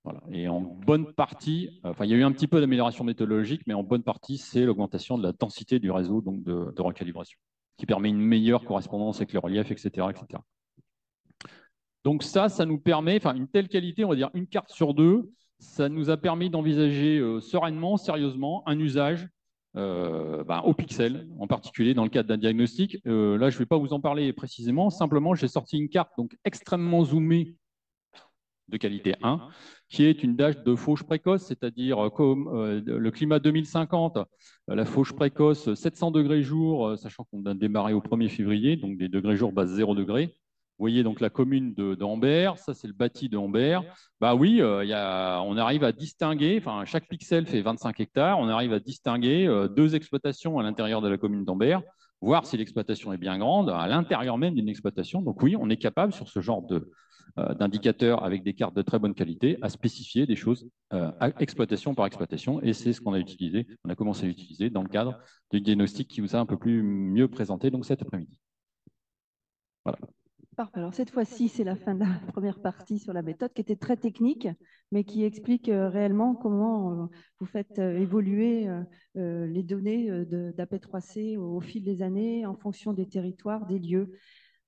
Voilà. Et en bonne partie, enfin, il y a eu un petit peu d'amélioration méthodologique, mais en bonne partie, c'est l'augmentation de la densité du réseau donc de, recalibration, qui permet une meilleure correspondance avec le relief, etc., etc. Donc ça, ça nous permet, enfin une telle qualité, on va dire une carte sur deux, ça nous a permis d'envisager euh, sereinement, sérieusement, un usage euh, ben, au pixel, en particulier dans le cadre d'un diagnostic. Euh, là, je ne vais pas vous en parler précisément. Simplement, j'ai sorti une carte donc extrêmement zoomée de qualité 1, qui est une date de fauche précoce, c'est-à-dire euh, comme le climat 2050, la fauche précoce 700 degrés jour, sachant qu'on a démarré au 1er février, donc des degrés jour base 0 degrés. Vous voyez donc la commune d'Ambert, ça c'est le bâti d'Ambert. Bah oui, euh, on arrive à distinguer, enfin chaque pixel fait 25 hectares, on arrive à distinguer euh, deux exploitations à l'intérieur de la commune d'Ambert, voir si l'exploitation est bien grande à l'intérieur même d'une exploitation. Donc oui, on est capable sur ce genre euh, d'indicateurs avec des cartes de très bonne qualité à spécifier des choses exploitation par exploitation et c'est ce qu'on a utilisé, on a commencé à utiliser dans le cadre du diagnostic qui vous a un peu plus mieux présenté donc cet après-midi. Voilà. Alors cette fois-ci, c'est la fin de la première partie sur la méthode qui était très technique, mais qui explique euh, réellement comment euh, vous faites euh, évoluer les données d'AP3C au fil des années en fonction des territoires, des lieux.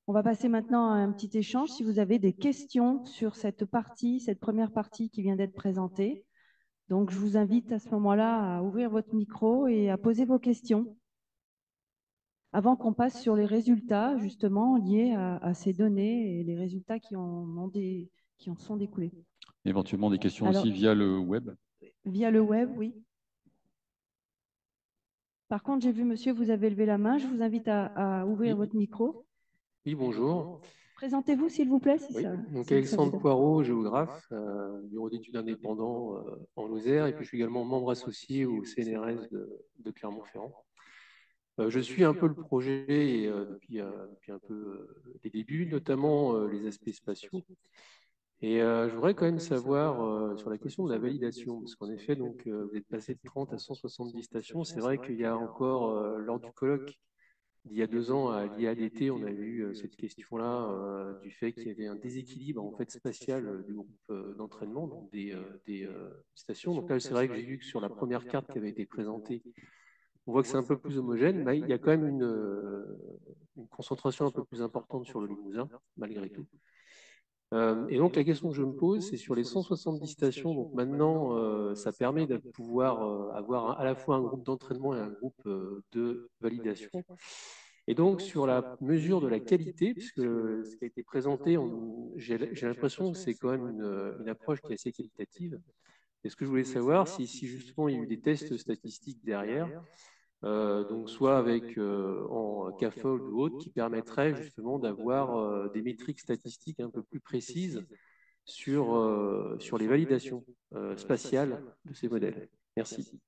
On va passer maintenant à un petit échange. Si vous avez des questions sur cette partie, cette première partie qui vient d'être présentée. Donc, je vous invite à ce moment-là à ouvrir votre micro et à poser vos questions avant qu'on passe sur les résultats justement liés à, ces données et les résultats qui en, des, qui en sont découlés. Éventuellement des questions aussi via le web Via le web, oui. Par contre, j'ai vu, monsieur, vous avez levé la main. Je vous invite à, ouvrir votre micro. Oui, bonjour. Présentez-vous, s'il vous plaît. Donc, Alexandre Poirot, géographe, euh, bureau d'études indépendant euh, en Lozère, et puis je suis également membre associé au CNRS de Clermont-Ferrand. Euh, je suis un peu le projet euh, depuis, euh, depuis, un peu les débuts, notamment les aspects spatiaux. Et je voudrais quand même savoir sur la question de la validation, parce qu'en effet, donc, vous êtes passé de 30 à 170 stations. C'est vrai qu'il y a encore, lors du colloque d'il y a deux ans à l'IADT, on a eu cette question-là du fait qu'il y avait un déséquilibre en fait spatial du groupe d'entraînement, des, des stations. Donc là, c'est vrai que j'ai vu que sur la première carte qui avait été présentée, on voit que c'est un peu plus homogène, mais il y a quand même euh, une, concentration un peu plus importante sur le Limousin, malgré tout. Euh, et donc la question que je me pose, c'est sur les 170 stations, donc maintenant euh, ça permet de pouvoir avoir à la fois un groupe d'entraînement et un groupe de validation. Et donc sur la mesure de la qualité, puisque ce qui a été présenté, j'ai l'impression que c'est quand même une, une, approche qui est assez qualitative. Et ce que je voulais savoir, si, si justement il y a eu des tests statistiques derrière, donc soit avec euh, en CAFOLD ou autre, qui permettrait justement d'avoir euh, des métriques statistiques un peu plus précises sur, sur les validations spatiales de ces modèles. Merci.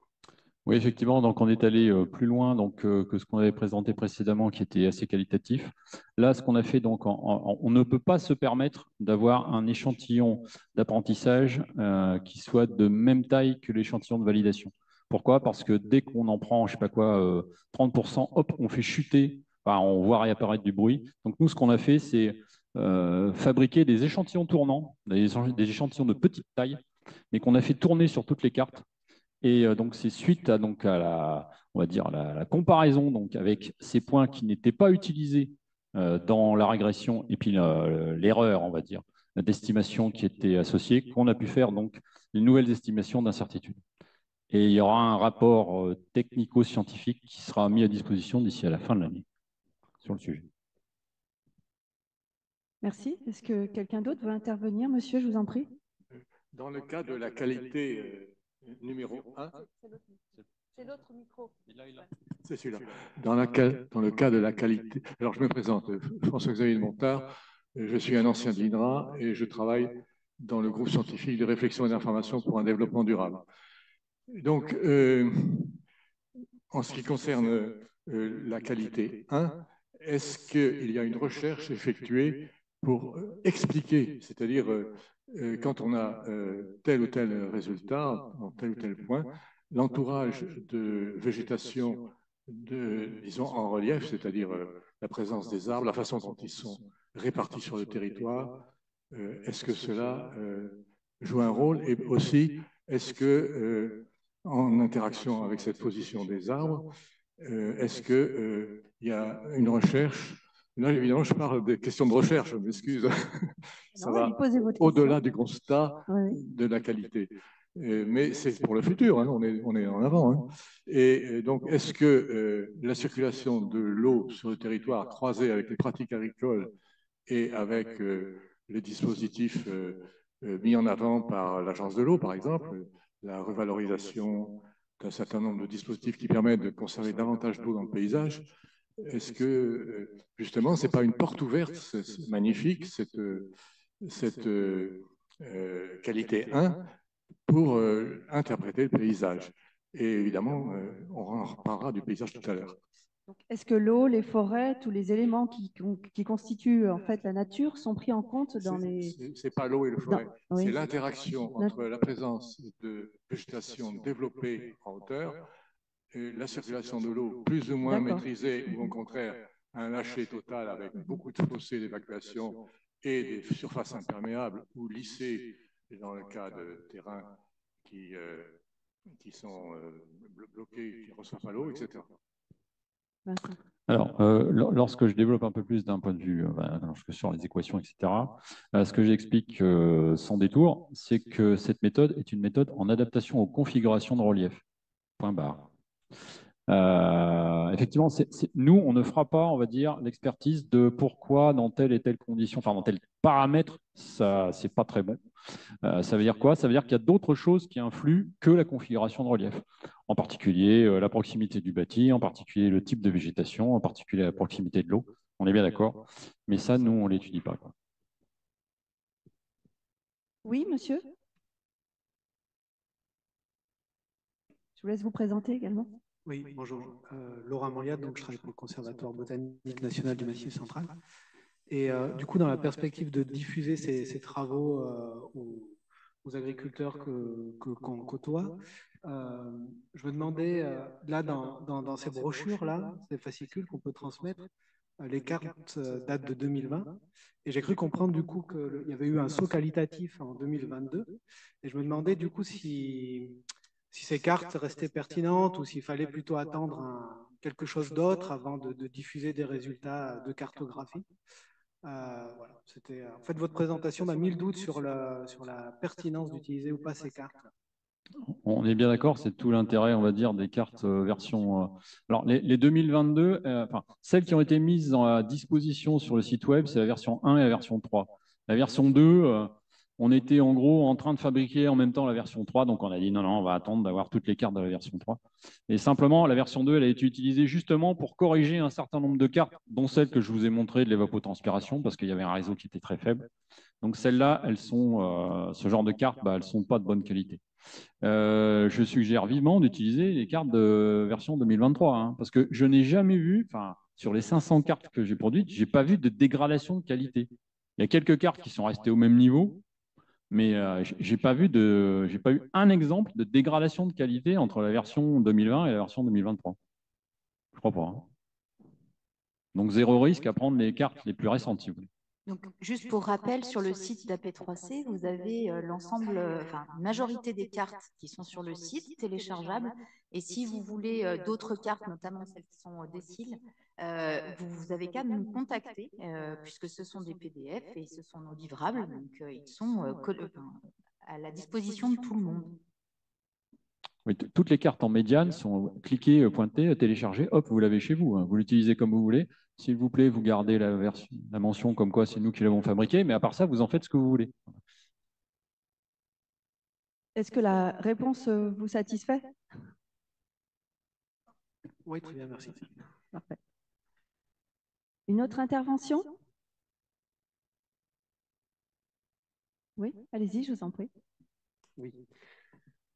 Oui, effectivement, donc on est allé plus loin donc, que ce qu'on avait présenté précédemment, qui était assez qualitatif. Là, ce qu'on a fait, donc, on ne peut pas se permettre d'avoir un échantillon d'apprentissage qui soit de même taille que l'échantillon de validation. Pourquoi? Parce que dès qu'on en prend, je sais pas quoi, 30%, euh, hop, on fait chuter, on voit réapparaître du bruit. Donc nous, ce qu'on a fait, c'est euh, fabriquer des échantillons tournants, des, échantillons de petite taille, mais qu'on a fait tourner sur toutes les cartes. Et euh, donc c'est suite à, la, comparaison avec ces points qui n'étaient pas utilisés dans la régression et puis l'erreur, on va dire, d'estimation qui était associée, qu'on a pu faire donc les nouvelles estimations d'incertitude. Et il y aura un rapport euh, technico-scientifique qui sera mis à disposition d'ici à la fin de l'année sur le sujet. Merci. Est-ce que quelqu'un d'autre veut intervenir? Monsieur, je vous en prie. Dans le cas de la qualité euh, numéro 1. C'est l'autre micro. C'est celui-là. Dans, dans, le cas de la qualité. Alors, je me présente, François-Xavier de Montard. Je suis un ancien d'INRA et je travaille dans le groupe scientifique de réflexion et d'information pour un développement durable. Donc, euh, en ce qui concerne euh, la qualité 1, est-ce qu'il y a une recherche effectuée pour euh, expliquer, c'est-à-dire quand on a tel ou tel résultat, en tel ou tel point, l'entourage de végétation, de, disons, en relief, c'est-à-dire la présence des arbres, la façon dont ils sont répartis sur le territoire, est-ce que cela joue un rôle Et aussi, est-ce que en interaction avec cette position des arbres, euh, est-ce qu'il euh, y a une recherche? Là, évidemment, je parle des questions de recherche, je m'excuse. Ça va au-delà du constat de la qualité. Euh, mais c'est pour le futur, hein, on, est, on, est, en avant. Hein. Et, donc, est-ce que la circulation de l'eau sur le territoire croisée avec les pratiques agricoles et avec les dispositifs mis en avant par l'agence de l'eau, par exemple, la revalorisation d'un certain nombre de dispositifs qui permettent de conserver davantage d'eau dans le paysage. est-ce que euh, justement, c'est pas une porte ouverte, c'est magnifique, cette, cette euh, qualité 1 pour interpréter le paysage? Et évidemment, on en reparlera du paysage tout à l'heure. Est-ce que l'eau, les forêts, tous les éléments qui, qui, constituent en fait la nature sont pris en compte dans les... C'est pas l'eau et le forêt, c'est l'interaction entre la présence de végétation développée en hauteur et la circulation de l'eau plus ou moins maîtrisée ou au contraire un lâcher total avec beaucoup de fossés d'évacuation et des surfaces imperméables ou lissées dans le cas de terrains qui, euh, qui sont euh, bloqués, qui ne reçoivent pas l'eau, etc. Alors, euh, lorsque je développe un peu plus d'un point de vue, euh, ben, sur les équations, etc., euh, ce que j'explique sans détour, c'est que cette méthode est une méthode en adaptation aux configurations de relief. Point barre. effectivement, nous, on ne fera pas, on va dire, l'expertise de pourquoi dans telle et telle condition, enfin dans tel paramètre, ça, c'est pas très bon. Euh, ça veut dire quoi? Ça veut dire qu'il y a d'autres choses qui influent que la configuration de relief. En particulier euh, la proximité du bâti, en particulier le type de végétation, en particulier la proximité de l'eau. On est bien d'accord? Mais ça, nous, on ne l'étudie pas. Oui, monsieur? Je vous laisse vous présenter également. Oui, bonjour. Euh, Laura Moriat, donc je travaille pour le Conservatoire botanique national du Massif central. Et euh, du coup, dans la perspective de diffuser ces, travaux euh, aux, agriculteurs qu'on côtoie, euh, je me demandais, là, dans, ces brochures-là, ces fascicules qu'on peut transmettre, les cartes datent de 2020. Et j'ai cru comprendre du coup qu'il y avait eu un saut qualitatif en 2022. Et je me demandais du coup si, si ces cartes restaient pertinentes ou s'il fallait plutôt attendre quelque chose d'autre avant de, de, diffuser des résultats de cartographie. Euh, C'était, en fait, votre présentation m'a mis le doute sur, sur la pertinence d'utiliser ou pas ces cartes. On est bien d'accord, c'est tout l'intérêt, on va dire, des cartes euh, version. Euh, alors, les, 2022, enfin, celles qui ont été mises à disposition sur le site web, c'est la version 1 et la version 3. La version 2, on était en gros en train de fabriquer en même temps la version 3, donc on a dit non, non, on va attendre d'avoir toutes les cartes de la version 3. Et simplement, la version 2, elle a été utilisée justement pour corriger un certain nombre de cartes, dont celle que je vous ai montrée de l'évapotranspiration, parce qu'il y avait un réseau qui était très faible. Donc celles-là, elles sont, euh, ce genre de cartes, bah, elles ne sont pas de bonne qualité. Euh, je suggère vivement d'utiliser les cartes de version 2023, hein, parce que je n'ai jamais vu, sur les 500 cartes que j'ai produites, je n'ai pas vu de dégradation de qualité. Il y a quelques cartes qui sont restées au même niveau, mais euh, j'ai pas vu de, j'ai pas eu un exemple de dégradation de qualité entre la version 2020 et la version 2023. Je crois pas. Hein. Donc zéro risque à prendre les cartes les plus récentes, si vous voulez. Donc, juste pour rappel, sur le site d'AP3C, vous avez euh, l'ensemble, euh, enfin, majorité des cartes qui sont sur le site, téléchargeables. Et si vous voulez d'autres cartes, notamment celles qui sont déciles, euh, vous, avez qu'à nous contacter, euh, puisque ce sont des PDF et ce sont nos livrables, donc euh, ils sont à la disposition de tout le monde. Oui, toutes les cartes en médiane sont cliquées, pointées, téléchargées, hop, vous l'avez chez vous. Hein. Vous l'utilisez comme vous voulez. S'il vous plaît, vous gardez la, version, la mention comme quoi c'est nous qui l'avons fabriqué, mais à part ça, vous en faites ce que vous voulez. Est-ce que la réponse vous satisfait? Oui, très bien, merci. Parfait. Une autre intervention? Oui, allez-y, je vous en prie. Oui.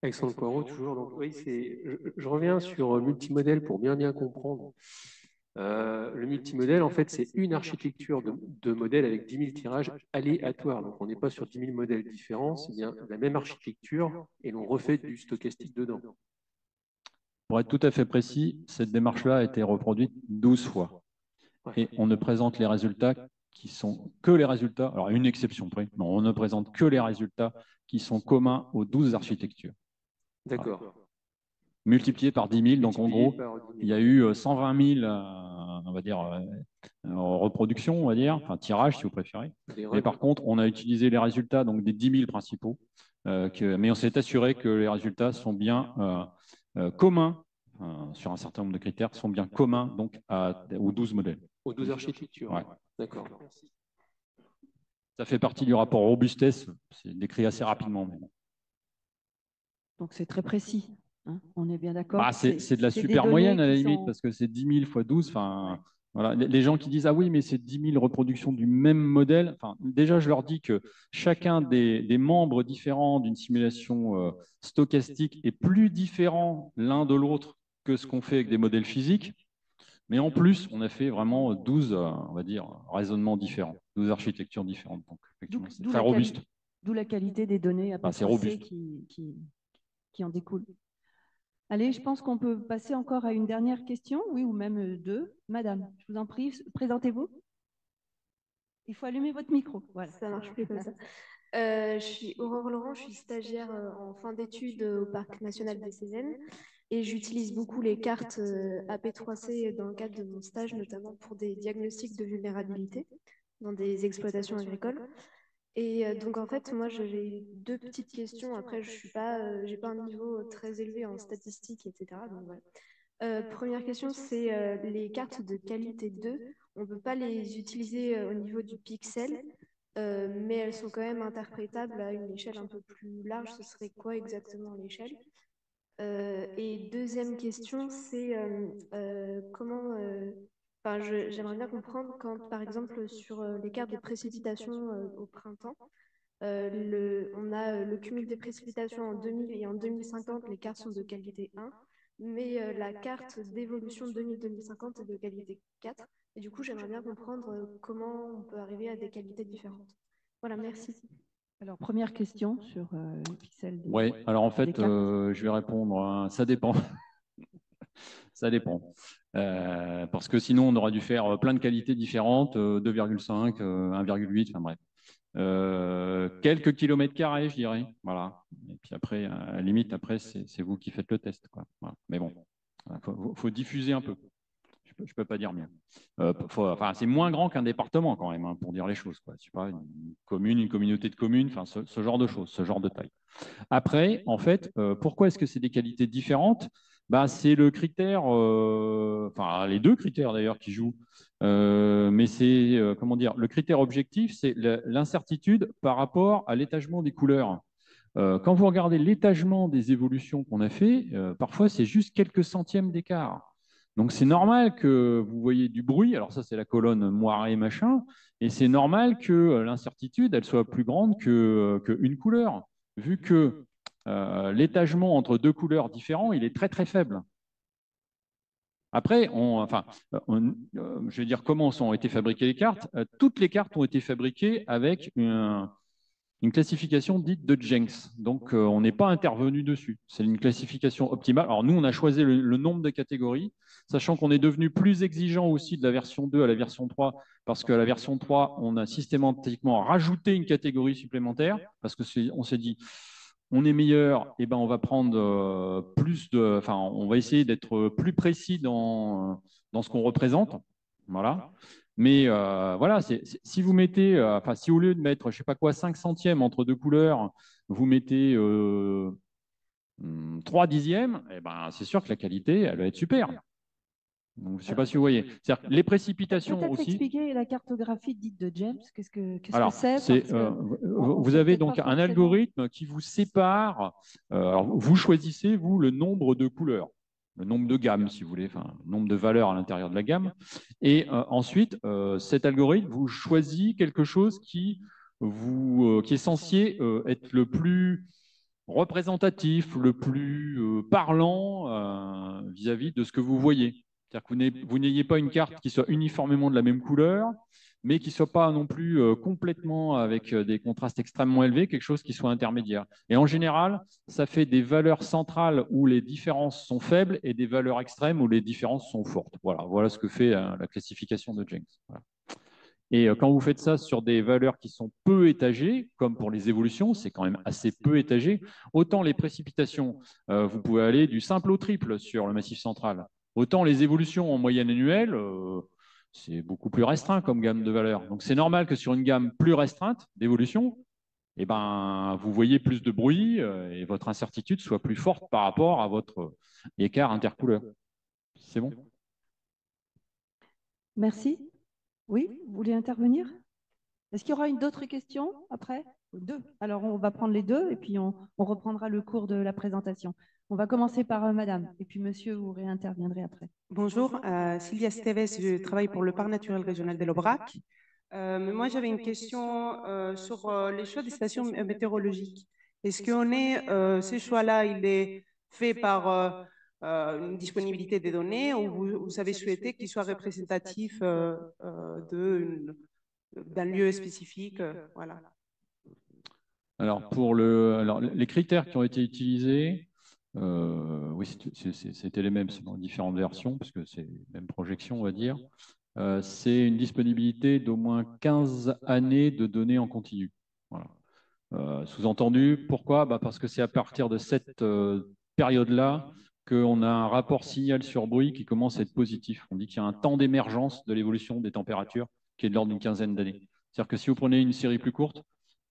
Alexandre Poirot, toujours. Donc, oui, je, reviens sur multimodèle pour bien bien comprendre. Euh, le multimodèle, en fait, c'est une architecture de, de modèles avec 10 000 tirages aléatoires. Donc, on n'est pas sur 10 000 modèles différents, c'est bien la même architecture et l'on refait du stochastique dedans. Pour être tout à fait précis, cette démarche-là a été reproduite 12 fois et on ne présente les résultats qui sont que les résultats, alors une exception près, non, on ne présente que les résultats qui sont communs aux 12 architectures. D'accord. Multiplié par 10 000, donc en gros, il y a eu 120 euh, 000, euh, on va dire, euh, reproductions, on va dire, enfin tirages si vous préférez. Mais par contre, on a utilisé les résultats donc des 10 000 principaux, mais on s'est assuré que les résultats sont bien communs sur un certain nombre de critères sont bien communs donc aux 12 modèles. Aux 12 architectures. D'accord. Ça fait partie du rapport robustesse, c'est décrit assez rapidement. Donc c'est très précis. Hein, on est bien d'accord. Bah, c'est de la super moyenne à la limite, parce que c'est 10 000 fois 12. Enfin, voilà. Les gens qui disent Ah oui, mais c'est 10 000 reproductions du même modèle. Enfin, déjà, je leur dis que chacun des, membres différents d'une simulation euh, stochastique est plus différent l'un de l'autre que ce qu'on fait avec des modèles physiques. Mais en plus, on a fait vraiment 12, euh, on va dire, raisonnements différents, 12 architectures différentes. Donc, effectivement, c'est très robuste. D'où la qualité des données à bah, qui, qui, qui en découlent. Allez, je pense qu'on peut passer encore à une dernière question, oui, ou même euh, deux. Madame, je vous en prie, présentez-vous. Il faut allumer votre micro. Voilà. Ça marche plus comme ça. Euh, je suis Aurore Laurent, je suis stagiaire en fin d'études au Parc national des Cévennes et j'utilise beaucoup les cartes euh, AP3C dans le cadre de mon stage, notamment pour des diagnostics de vulnérabilité dans des exploitations agricoles. Et euh, donc en fait, moi j'ai deux petites questions. Après, je suis pas, euh, j'ai pas un niveau très élevé en statistiques, etc. première question, c'est les cartes de qualité 2. On ne peut pas les utiliser au niveau du pixel, mais elles sont quand même interprétables à une échelle un peu plus large. Ce serait quoi exactement l'échelle? euh, et deuxième question, c'est euh, euh, comment. Enfin, j'aimerais bien comprendre quand, par exemple, sur les cartes de précipitation au printemps, le, on a le cumul des précipitations en 2000 et en 2050, les cartes sont de qualité 1, mais la carte d'évolution 2000-2050 est de qualité 4. Et du coup, j'aimerais bien comprendre comment on peut arriver à des qualités différentes. Voilà, merci. Alors, première question sur euh, les pixels. Oui, alors en fait, euh, je vais répondre, ça dépend. ça dépend. Euh, parce que sinon, on aurait dû faire plein de qualités différentes, 2,5, 1,8, enfin bref. quelques kilomètres carrés, je dirais. Voilà. Et puis après, à la limite, après, c'est vous qui faites le test. Mais bon, il faut, diffuser un peu. Je ne peux, pas dire mieux. Euh, c'est moins grand qu'un département quand même, hein, pour dire les choses. Quoi. Pas, une commune, une communauté de communes, enfin, ce, genre de choses, ce genre de taille. Après, en fait, euh, pourquoi est-ce que c'est des qualités différentes? Bah, C'est le critère, euh, enfin les deux critères d'ailleurs qui jouent, mais c'est, comment dire, le critère objectif, c'est l'incertitude par rapport à l'étagement des couleurs. quand vous regardez l'étagement des évolutions qu'on a fait, parfois c'est juste quelques centièmes d'écart. Donc c'est normal que vous voyez du bruit, alors ça c'est la colonne moirée machin, et c'est normal que euh, l'incertitude elle soit plus grande qu'une couleur, vu que euh, l'étagement entre deux couleurs différentes il est très très faible. Après, enfin, euh, je vais dire comment ont été fabriquées les cartes. toutes les cartes ont été fabriquées avec un, une classification dite de Jenks. Donc, euh, on n'est pas intervenu dessus. C'est une classification optimale. Alors, nous, on a choisi le, nombre de catégories, sachant qu'on est devenu plus exigeant aussi de la version 2 à la version 3, parce qu'à la version 3, on a systématiquement rajouté une catégorie supplémentaire, parce qu'on s'est dit, on est meilleur, et eh ben on va prendre euh, plus de, enfin, on va essayer d'être plus précis dans, dans ce qu'on représente. Voilà. Mais euh, voilà, si vous mettez, euh, enfin, si au lieu de mettre, je sais pas quoi, 5 centièmes entre deux couleurs, vous mettez 3 euh, hmm, dixièmes, eh ben, c'est sûr que la qualité, elle va être super. Je ne sais pas si vous voyez. Les précipitations Peut-être aussi. expliquer la cartographie dite de James. Qu'est-ce que c'est Vous avez donc un algorithme qui vous sépare. alors, vous choisissez, vous, le nombre de couleurs le nombre de gammes, si vous voulez, enfin, le nombre de valeurs à l'intérieur de la gamme. Et euh, ensuite, euh, cet algorithme vous choisit quelque chose qui, vous, euh, qui est censé être le plus représentatif, le plus parlant vis-à-vis de ce que vous voyez. C'est-à-dire que vous n'ayez pas une carte qui soit uniformément de la même couleur, mais qui ne soit pas non plus euh, complètement avec euh, des contrastes extrêmement élevés, quelque chose qui soit intermédiaire. Et en général, ça fait des valeurs centrales où les différences sont faibles et des valeurs extrêmes où les différences sont fortes. Voilà, voilà ce que fait euh, la classification de Jenks. Et quand vous faites ça sur des valeurs qui sont peu étagées, comme pour les évolutions, c'est quand même assez peu étagé, autant les précipitations, vous pouvez aller du simple au triple sur le massif central. Autant les évolutions en moyenne annuelle, c'est beaucoup plus restreint comme gamme de valeurs. Donc c'est normal que sur une gamme plus restreinte d'évolution, eh ben, vous voyez plus de bruit euh, et votre incertitude soit plus forte par rapport à votre écart intercouleur. C'est bon? Merci. Oui, vous voulez intervenir? Est-ce qu'il y aura une d'autres questions après? Deux. Alors on va prendre les deux et puis on reprendra le cours de la présentation. On va commencer par euh, madame, et puis monsieur, vous réinterviendrez après. Bonjour, euh, Sylvia Steves, je travaille pour le Parc naturel régional de l'Aubrac. Euh, moi, j'avais une question euh, sur euh, les choix des stations météorologiques. Est-ce qu'on est, euh, ce choix-là, il est fait par euh, euh, une disponibilité des données ou vous, vous avez souhaité qu'il soit représentatif euh, euh, de une- d'un lieu spécifique Voilà. Alors, pour le, alors, les critères qui ont été utilisés, euh, oui, c'était les mêmes, c'est différentes versions, parce que c'est les mêmes projections, on va dire. Euh, c'est une disponibilité d'au moins 15 années de données en continu. Euh, Sous-entendu, pourquoi? Bah, Parce que c'est à partir de cette période-là qu'on a un rapport signal sur bruit qui commence à être positif. On dit qu'il y a un temps d'émergence de l'évolution des températures qui est de l'ordre d'une quinzaine d'années. C'est-à-dire que si vous prenez une série plus courte,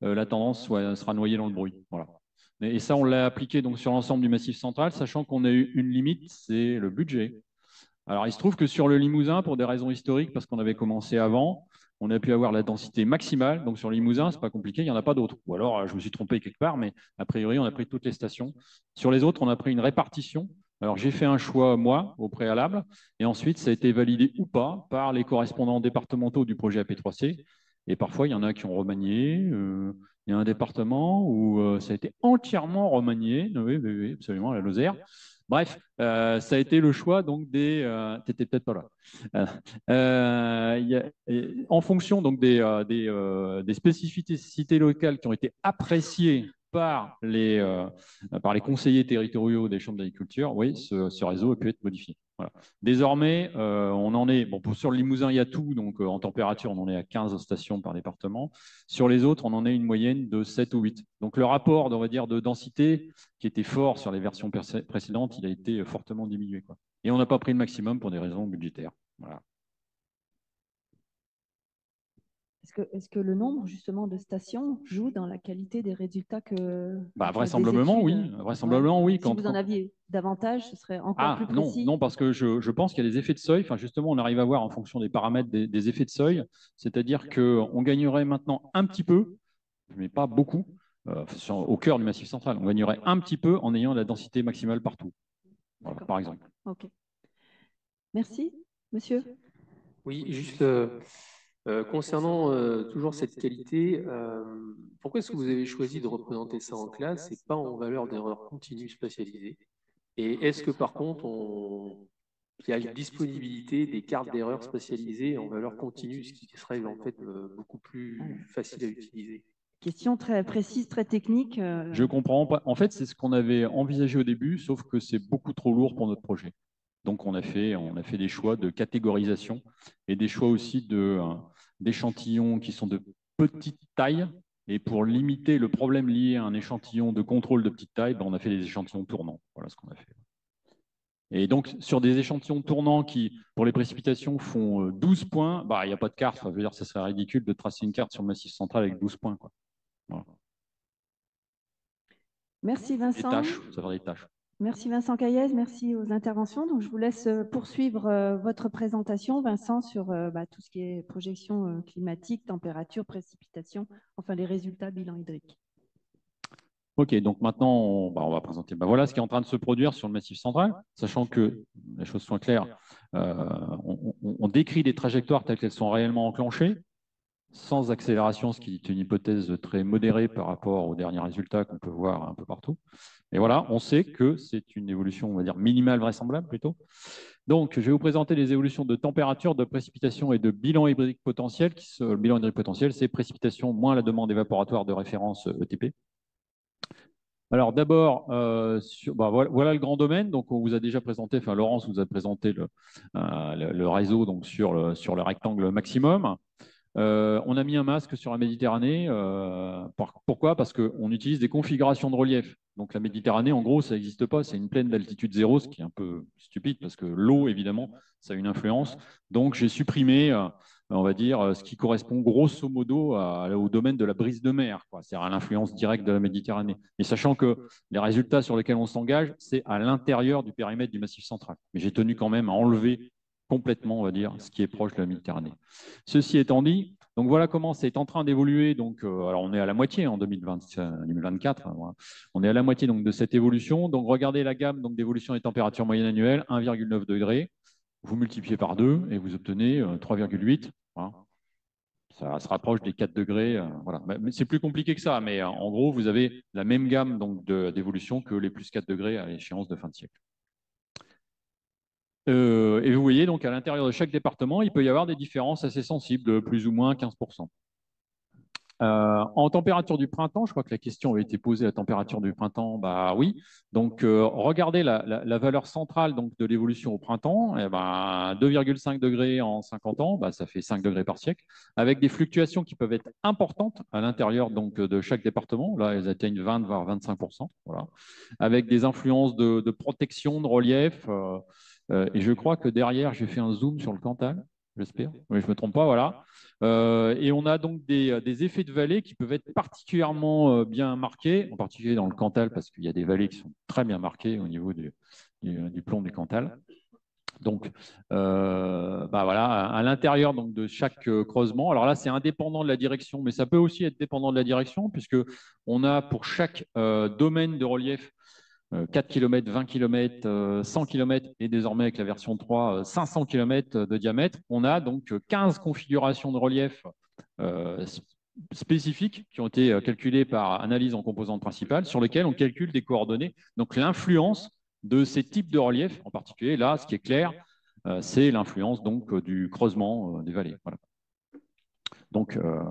la tendance sera noyée dans le bruit. Voilà. Et, ça, on l'a appliqué donc sur l'ensemble du massif central, sachant qu'on a eu une limite, c'est le budget. Alors, il se trouve que sur le Limousin, pour des raisons historiques, parce qu'on avait commencé avant, on a pu avoir la densité maximale. Donc, sur le Limousin, c'est pas compliqué, il n'y en a pas d'autres. Ou alors, je me suis trompé quelque part, mais a priori, on a pris toutes les stations. Sur les autres, on a pris une répartition. Alors, j'ai fait un choix, moi, au préalable, et ensuite, ça a été validé ou pas par les correspondants départementaux du projet AP3C. Et parfois, il y en a qui ont remanié. euh, il y a un département où euh, ça a été entièrement remanié. Oui, oui, oui, absolument, la Lozère. Bref, euh, ça a été le choix donc des. Euh, T'étais peut-être pas là. En fonction donc des, des, des spécificités locales qui ont été appréciées par les, euh, par les conseillers territoriaux des chambres d'agriculture, oui, ce, réseau a pu être modifié. Voilà. Désormais, euh, on en est, bon, sur le Limousin, il y a tout, donc euh, en température, on en est à 15 stations par département. Sur les autres, on en est une moyenne de 7 ou 8. Donc le rapport, on va dire, de densité, qui était fort sur les versions précédentes, il a été fortement diminué. Et on n'a pas pris le maximum pour des raisons budgétaires. Voilà. Est-ce que, que le nombre justement de stations joue dans la qualité des résultats que Bah, vraisemblablement, oui. études? Vraisemblablement, oui. Si vous en aviez davantage, ce serait encore Ah plus non, précis. non, parce que je, je pense qu'il y a des effets de seuil. Enfin, justement, on arrive à voir en fonction des paramètres des, des effets de seuil. C'est-à-dire qu'on gagnerait maintenant un petit peu, mais pas beaucoup, euh, sur- au cœur du massif central. On gagnerait un petit peu en ayant la densité maximale partout. Voilà, par exemple. Ok. Merci, monsieur. Oui, juste euh, euh, concernant euh, toujours cette qualité, euh, pourquoi est-ce que vous avez choisi de représenter ça en classe et pas en valeur d'erreur continue spatialisée? Et est-ce que par contre, on... il y a une disponibilité des cartes d'erreur spatialisées en valeur continue, ce qui serait en fait euh, beaucoup plus facile à utiliser? Question très précise, très technique. Je comprends pas. En fait, c'est ce qu'on avait envisagé au début, sauf que c'est beaucoup trop lourd pour notre projet. Donc, on a fait, on a fait des choix de catégorisation et des choix aussi euh, d'échantillons qui sont de petite taille. Et pour limiter le problème lié à un échantillon de contrôle de petite taille, ben, on a fait des échantillons tournants. Voilà ce qu'on a fait. Et donc, sur des échantillons tournants qui, pour les précipitations, font euh, 12 points, bah, il n'y a pas de carte. Enfin, je veux dire, ça serait ridicule de tracer une carte sur le massif central avec 12 points. Quoi. Voilà. Merci Des Vincent. tâches, ça va des tâches. Merci Vincent Caillez, merci aux interventions. Donc, je vous laisse euh, poursuivre euh, votre présentation, Vincent, sur euh, bah, tout ce qui est projection climatique, température, précipitation, enfin les résultats bilan hydrique. Ok, donc maintenant, on, bah, va présenter. bah, voilà ce qui est en train de se produire sur le massif central, sachant que les choses sont claires. on décrit des trajectoires telles qu'elles sont réellement enclenchées, sans accélération, ce qui est une hypothèse très modérée par rapport aux derniers résultats qu'on peut voir un peu partout. Et voilà, on sait que c'est une évolution, on va dire, minimale vraisemblable plutôt. Donc, je vais vous présenter les évolutions de température, de précipitation et de bilan hydrique potentiel. Le bilan hydrique potentiel, c'est précipitation moins la demande évaporatoire de référence euh, ETP. Alors d'abord, euh, bah, voilà, le grand domaine. Donc on vous a déjà présenté, enfin Laurence vous a présenté le, euh, réseau donc sur le rectangle maximum. Euh, on a mis un masque sur la Méditerranée. euh, pourquoi? Parce qu'on utilise des configurations de relief. Donc la Méditerranée, en gros, ça n'existe pas. C'est une plaine d'altitude zéro, ce qui est un peu stupide parce que l'eau, évidemment, ça a une influence. Donc j'ai supprimé, euh, on va dire, ce qui correspond grosso modo à- au domaine de la brise de mer, c'est-à-dire à l'influence directe de la Méditerranée. Et sachant que les résultats sur lesquels on s'engage, c'est à l'intérieur du périmètre du Massif central. Mais j'ai tenu quand même à enlever complètement, on va dire, ce qui est proche de la Méditerranée. Ceci étant dit, donc voilà comment c'est en train d'évoluer. Donc, alors on est à la moitié en 2024. Hein, on est à la moitié donc, de cette évolution. Donc regardez la gamme d'évolution des températures moyennes annuelles, 1,9 degrés. Vous multipliez par 2 et vous obtenez 3,8. Ça se rapproche des 4 degrés. Euh, voilà. C'est plus compliqué que ça. Mais euh, en gros, vous avez la même gamme d'évolution que les plus 4 degrés à l'échéance de fin de siècle. Euh, et vous voyez donc à l'intérieur de chaque département, il peut y avoir des différences assez sensibles, de plus ou moins 15%. Euh, en température du printemps, je crois que la question avait été posée, la température du printemps, bah oui. Donc, euh, regardez la, valeur centrale donc, de l'évolution au printemps, 2,5 eh ben, degrés en 50 ans, bah, ça fait 5 degrés par siècle, avec des fluctuations qui peuvent être importantes à l'intérieur de chaque département. Là, elles atteignent 20, voire 25%, voilà. avec des influences de, protection, de relief. Et je crois que derrière, j'ai fait un zoom sur le Cantal j'espère. Oui, je ne me trompe pas, voilà. Euh, et on a donc des, effets de vallée qui peuvent être particulièrement euh, bien marqués, en particulier dans le Cantal, parce qu'il y a des vallées qui sont très bien marquées au niveau du, plomb du Cantal. Donc, euh, bah voilà, à l'intérieur de chaque creusement. Alors là, c'est indépendant de la direction, mais ça peut aussi être dépendant de la direction, puisque on a pour chaque domaine de relief 4 km, 20 km, 100 km et désormais avec la version 3, 500 km de diamètre. On a donc 15 configurations de relief euh, spécifiques qui ont été euh, calculées par analyse en composantes principales sur lesquelles on calcule des coordonnées. Donc l'influence de ces types de reliefs, en particulier là, ce qui est clair, euh, c'est l'influence donc du creusement des vallées. Voilà. Donc, euh,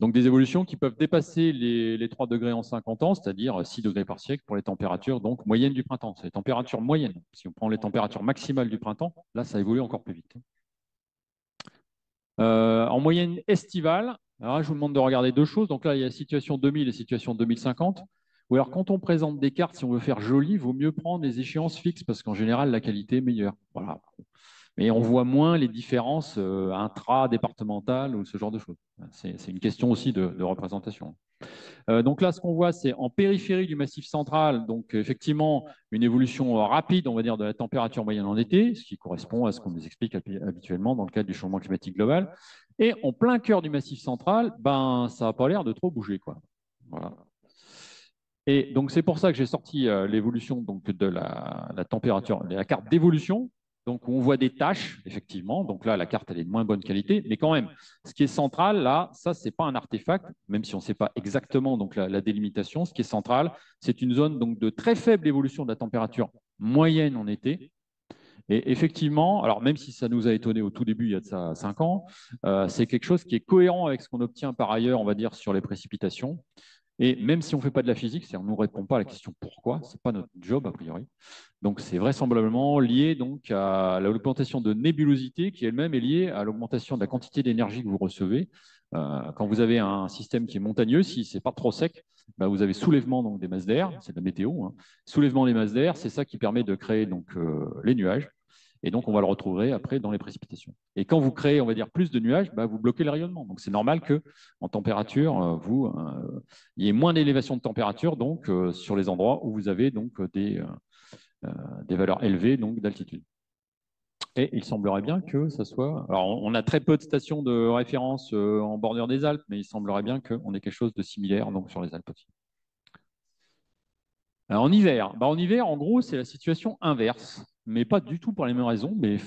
donc des évolutions qui peuvent dépasser les, 3 degrés en 50 ans, c'est-à-dire 6 degrés par siècle pour les températures donc moyennes du printemps. C'est les températures moyennes. Si on prend les températures maximales du printemps, là, ça évolue encore plus vite. Euh, en moyenne estivale, alors je vous demande de regarder deux choses. Donc là, il y a situation 2000 et situation 2050. Ou alors, quand on présente des cartes, si on veut faire joli, il vaut mieux prendre des échéances fixes parce qu'en général, la qualité est meilleure. Voilà mais on voit moins les différences euh, intra-départementales ou ce genre de choses. C'est une question aussi de, représentation. Euh, donc là, ce qu'on voit, c'est en périphérie du massif central, donc effectivement une évolution rapide, on va dire, de la température moyenne en été, ce qui correspond à ce qu'on nous explique habituellement dans le cadre du changement climatique global. Et en plein cœur du massif central, ben, ça n'a pas l'air de trop bouger. Quoi. Voilà. Et donc c'est pour ça que j'ai sorti euh, l'évolution de la, la température, la carte d'évolution donc, on voit des tâches, effectivement. Donc là, la carte, elle est de moins bonne qualité. Mais quand même, ce qui est central, là, ça, ce n'est pas un artefact, même si on ne sait pas exactement donc, la, délimitation. Ce qui est central, c'est une zone donc, de très faible évolution de la température moyenne en été. Et effectivement, alors même si ça nous a étonné au tout début, il y a de ça cinq ans, euh, c'est quelque chose qui est cohérent avec ce qu'on obtient par ailleurs, on va dire, sur les précipitations. Et même si on ne fait pas de la physique, on ne nous répond pas à la question pourquoi, ce n'est pas notre job a priori. Donc c'est vraisemblablement lié donc à l'augmentation de nébulosité qui elle-même est liée à l'augmentation de la quantité d'énergie que vous recevez. Euh, quand vous avez un système qui est montagneux, si ce n'est pas trop sec, bah, vous avez soulèvement donc, des masses d'air, c'est la météo. Hein. Soulèvement des masses d'air, c'est ça qui permet de créer donc, euh, les nuages. Et donc, on va le retrouver après dans les précipitations. Et quand vous créez, on va dire, plus de nuages, bah, vous bloquez le rayonnement. Donc, c'est normal que en température, euh, vous, euh, il y ait moins d'élévation de température donc, euh, sur les endroits où vous avez donc, des, des valeurs élevées d'altitude. Et il semblerait bien que ça soit. Alors, on a très peu de stations de référence en bordure des Alpes, mais il semblerait bien qu'on ait quelque chose de similaire donc, sur les Alpes aussi. en hiver, bah, en hiver, en gros, c'est la situation inverse mais pas du tout pour les mêmes raisons. Mais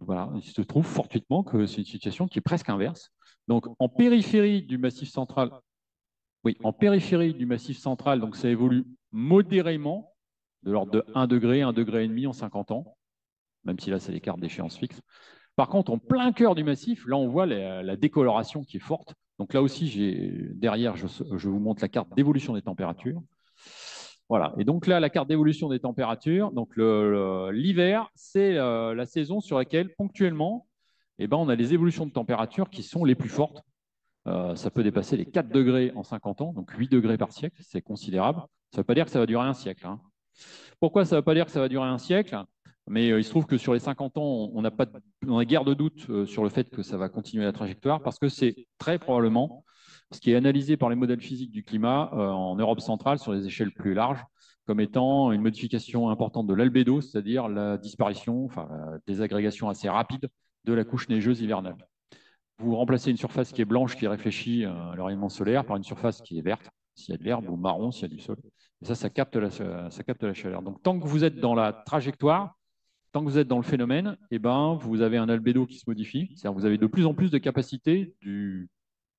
voilà, il se trouve fortuitement que c'est une situation qui est presque inverse. Donc, en périphérie du massif central, oui, en périphérie du massif central, donc ça évolue modérément, de l'ordre de 1 degré, 1 degré et demi en 50 ans, même si là, c'est cartes d'échéance fixe. Par contre, en plein cœur du massif, là, on voit la, décoloration qui est forte. Donc là aussi, derrière, je vous montre la carte d'évolution des températures. Voilà. Et donc là, la carte d'évolution des températures. Donc l'hiver, c'est euh, la saison sur laquelle ponctuellement, eh ben, on a les évolutions de température qui sont les plus fortes. Euh, ça peut dépasser les 4 degrés en 50 ans, donc 8 degrés par siècle, c'est considérable. Ça ne veut pas dire que ça va durer un siècle. Hein. Pourquoi ça ne veut pas dire que ça va durer un siècle? Mais euh, il se trouve que sur les 50 ans, on n'a guère de doute sur le fait que ça va continuer la trajectoire, parce que c'est très probablement ce qui est analysé par les modèles physiques du climat euh, en Europe centrale sur les échelles plus larges comme étant une modification importante de l'albédo, c'est-à-dire la disparition, enfin la désagrégation assez rapide de la couche neigeuse hivernale. vous remplacez une surface qui est blanche, qui réfléchit à l'orientement solaire, par une surface qui est verte, s'il y a de l'herbe, ou marron, s'il y a du sol. Et ça, ça capte, la, chaleur. Donc, tant que vous êtes dans la trajectoire, tant que vous êtes dans le phénomène, eh ben, vous avez un albédo qui se modifie. C'est-à-dire vous avez de plus en plus de capacité du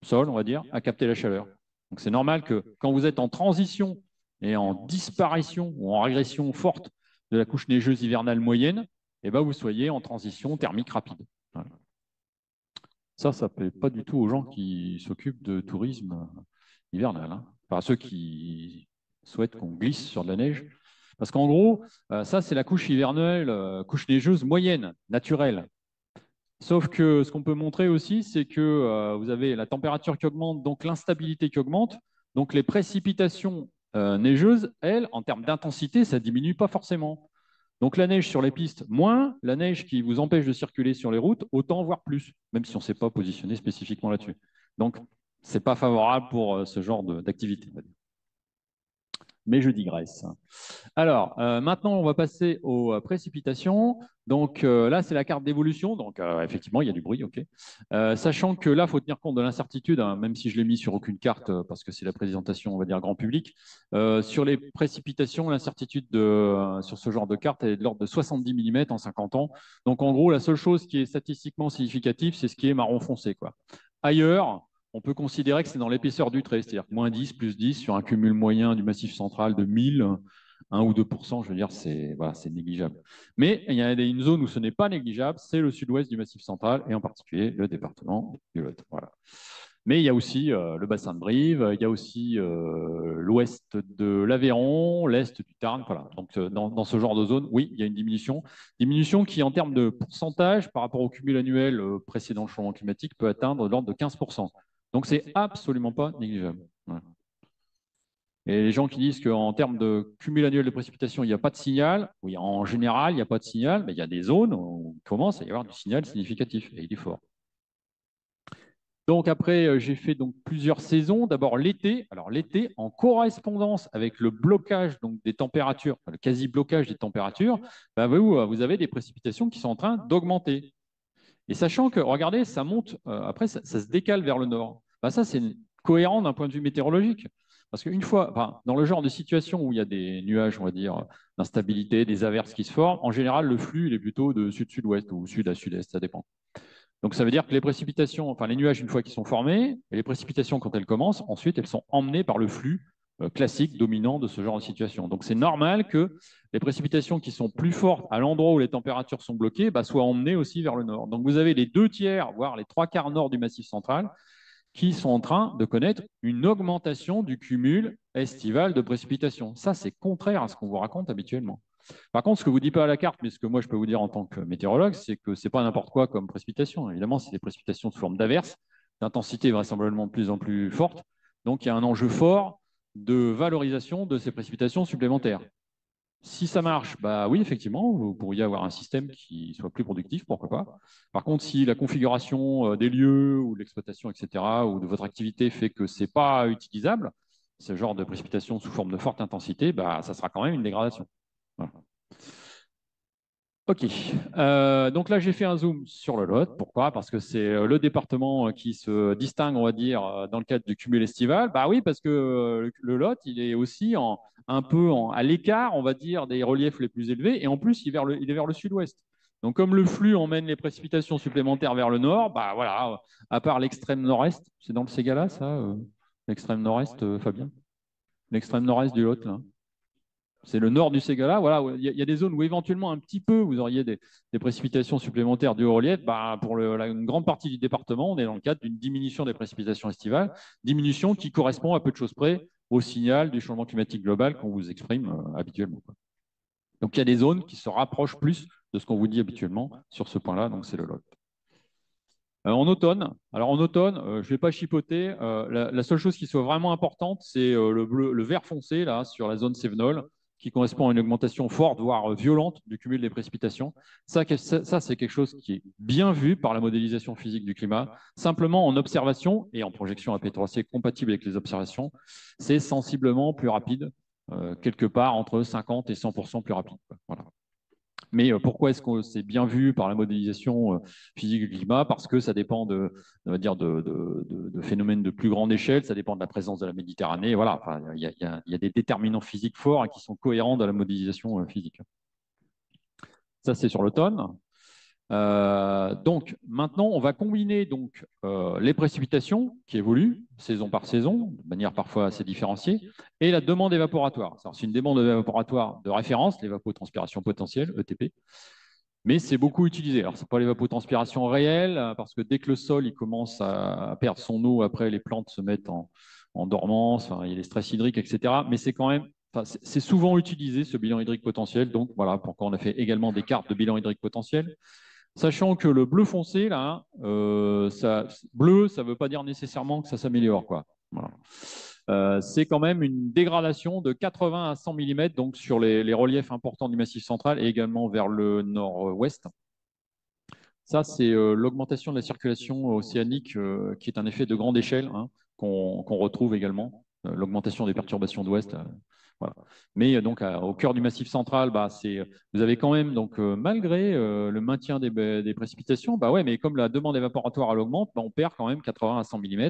sol, on va dire, à capter la chaleur. Donc, c'est normal que quand vous êtes en transition et en disparition ou en régression forte de la couche neigeuse hivernale moyenne, eh ben, vous soyez en transition thermique rapide. Ça, ça ne plaît pas du tout aux gens qui s'occupent de tourisme hivernal. Hein. Enfin, ceux qui souhaitent qu'on glisse sur de la neige. Parce qu'en gros, euh, ça, c'est la couche hivernale, euh, couche neigeuse moyenne, naturelle. Sauf que ce qu'on peut montrer aussi, c'est que euh, vous avez la température qui augmente, donc l'instabilité qui augmente. Donc les précipitations neigeuses, elles, en termes d'intensité, ça ne diminue pas forcément. Donc la neige sur les pistes, moins, la neige qui vous empêche de circuler sur les routes, autant, voire plus, même si on ne s'est pas positionné spécifiquement là-dessus. Donc, ce n'est pas favorable pour euh, ce genre d'activité mais je digresse. Alors, euh, maintenant, on va passer aux euh, précipitations. Donc euh, là, c'est la carte d'évolution. Donc effectivement, il y a du bruit, ok. sachant que là, il faut tenir compte de l'incertitude, hein, même si je l'ai mis sur aucune carte, parce que c'est la présentation, on va dire, grand public. sur les précipitations, l'incertitude sur ce genre de carte est de l'ordre de 70 mm en 50 ans. Donc en gros, la seule chose qui est statistiquement significative, c'est ce qui est marron foncé. Quoi. Ailleurs, on peut considérer que c'est dans l'épaisseur du trait, c'est-à-dire moins 10, plus 10 sur un cumul moyen du massif central de 1000, 1 ou 2% je veux dire, c'est négligeable. Mais il y a une zone où ce n'est pas négligeable, c'est le sud-ouest du massif central, et en particulier le département du Lot. Voilà. Mais il y a aussi euh, le bassin de Brive, il y a aussi euh, l'ouest de l'Aveyron, l'est du Tarn. Voilà. Donc, euh, dans, ce genre de zone, oui, il y a une diminution. Diminution qui, en termes de pourcentage, par rapport au cumul annuel précédent changement climatique, peut atteindre l'ordre de 15%. Donc, c'est absolument pas négligeable. Et les gens qui disent qu'en termes de cumul annuel de précipitations, il n'y a pas de signal, oui, en général, il n'y a pas de signal, mais il y a des zones où il commence à y avoir du signal significatif, et il est fort. Donc après, euh, j'ai fait donc plusieurs saisons. D'abord l'été. Alors l'été, en correspondance avec le blocage donc, des températures, le quasi-blocage des températures, bah, vous, vous avez des précipitations qui sont en train d'augmenter. Et sachant que, regardez, ça monte, euh, après, ça, se décale vers le nord. Bah, ça, c'est cohérent d'un point de vue météorologique. Parce qu'une fois, dans le genre de situation où il y a des nuages, on va dire, d'instabilité, des averses qui se forment, en général, le flux il est plutôt de sud-sud-ouest ou sud à sud-est, ça dépend. Donc ça veut dire que les précipitations, enfin les nuages, une fois qu'ils sont formés, et les précipitations, quand elles commencent, ensuite, elles sont emmenées par le flux classique dominant de ce genre de situation. Donc c'est normal que les précipitations qui sont plus fortes à l'endroit où les températures sont bloquées bah, soient emmenées aussi vers le nord. Donc vous avez les deux tiers, voire les trois quarts nord du massif central, qui sont en train de connaître une augmentation du cumul estival de précipitations. Ça, c'est contraire à ce qu'on vous raconte habituellement. Par contre, ce que vous ne dites pas à la carte, mais ce que moi je peux vous dire en tant que météorologue, c'est que ce n'est pas n'importe quoi comme précipitation. Évidemment, c'est des précipitations sous forme d'averses, d'intensité vraisemblablement de plus en plus forte. Donc, il y a un enjeu fort de valorisation de ces précipitations supplémentaires. Si ça marche, bah oui, effectivement, vous pourriez avoir un système qui soit plus productif, pourquoi pas. Par contre, si la configuration euh, des lieux ou l'exploitation, etc., ou de votre activité fait que ce n'est pas utilisable, ce genre de précipitation sous forme de forte intensité, bah, ça sera quand même une dégradation. Ok, euh, donc là j'ai fait un zoom sur le Lot. Pourquoi? Parce que c'est euh, le département euh, qui se distingue, on va dire, dans le cadre du cumul estival. Bah oui, parce que le Lot, il est aussi en, un peu à l'écart, on va dire, des reliefs les plus élevés, et en plus il, est vers le sud-ouest. Donc comme le flux emmène les précipitations supplémentaires vers le nord, bah voilà, à part l'extrême nord-est, c'est dans le Ségala ça, l'extrême nord-est, Fabien? L'extrême nord-est du Lot, là? C'est le nord du Ségala. Voilà, il y, a des zones où éventuellement un petit peu vous auriez des, précipitations supplémentaires du relief. Bah, pour une grande partie du département, on est dans le cadre d'une diminution des précipitations estivales, diminution qui correspond à peu de choses près au signal du changement climatique global qu'on vous exprime euh, habituellement. Donc il y a des zones qui se rapprochent plus de ce qu'on vous dit habituellement sur ce point-là, donc c'est le lot. Euh, en automne, alors en automne, euh, je ne vais pas chipoter. La, seule chose qui soit vraiment importante, c'est le, le vert foncé là sur la zone Sévenol qui correspond à une augmentation forte, voire violente du cumul des précipitations. Ça, ça c'est quelque chose qui est bien vu par la modélisation physique du climat. Simplement, en observation et en projection AP3C compatible avec les observations, c'est sensiblement plus rapide, euh, quelque part entre 50 et 100% plus rapide. Voilà. Mais pourquoi est-ce que c'est bien vu par la modélisation physique du climat? Parce que ça dépend de, on va dire de, phénomènes de plus grande échelle, ça dépend de la présence de la Méditerranée. Voilà, il y, a des déterminants physiques forts et qui sont cohérents dans la modélisation physique. Ça, c'est sur l'automne. Euh, donc maintenant, on va combiner donc, euh, les précipitations qui évoluent saison par saison, de manière parfois assez différenciée, et la demande évaporatoire. C'est une demande évaporatoire de référence, l'évapotranspiration potentielle, ETP, mais c'est beaucoup utilisé. Alors, ce n'est pas l'évapotranspiration réelle, parce que dès que le sol il commence à perdre son eau, après les plantes se mettent en, dormance, il y a les stress hydriques, etc. Mais c'est quand même c'est souvent utilisé ce bilan hydrique potentiel. Donc voilà pourquoi on a fait également des cartes de bilan hydrique potentiel. Sachant que le bleu foncé, là, euh, bleu, ça ne veut pas dire nécessairement que ça s'améliore. Euh, c'est quand même une dégradation de 80 à 100 mm donc sur les, reliefs importants du massif central et également vers le nord-ouest. Ça, c'est euh, l'augmentation de la circulation océanique qui est un effet de grande échelle hein, qu'on retrouve également. L'augmentation des perturbations d'ouest, mais euh, donc au cœur du massif central, bah, vous avez quand même, donc, euh, malgré euh, le maintien des, précipitations, bah ouais, mais comme la demande évaporatoire augmente, bah, on perd quand même 80 à 100 mm.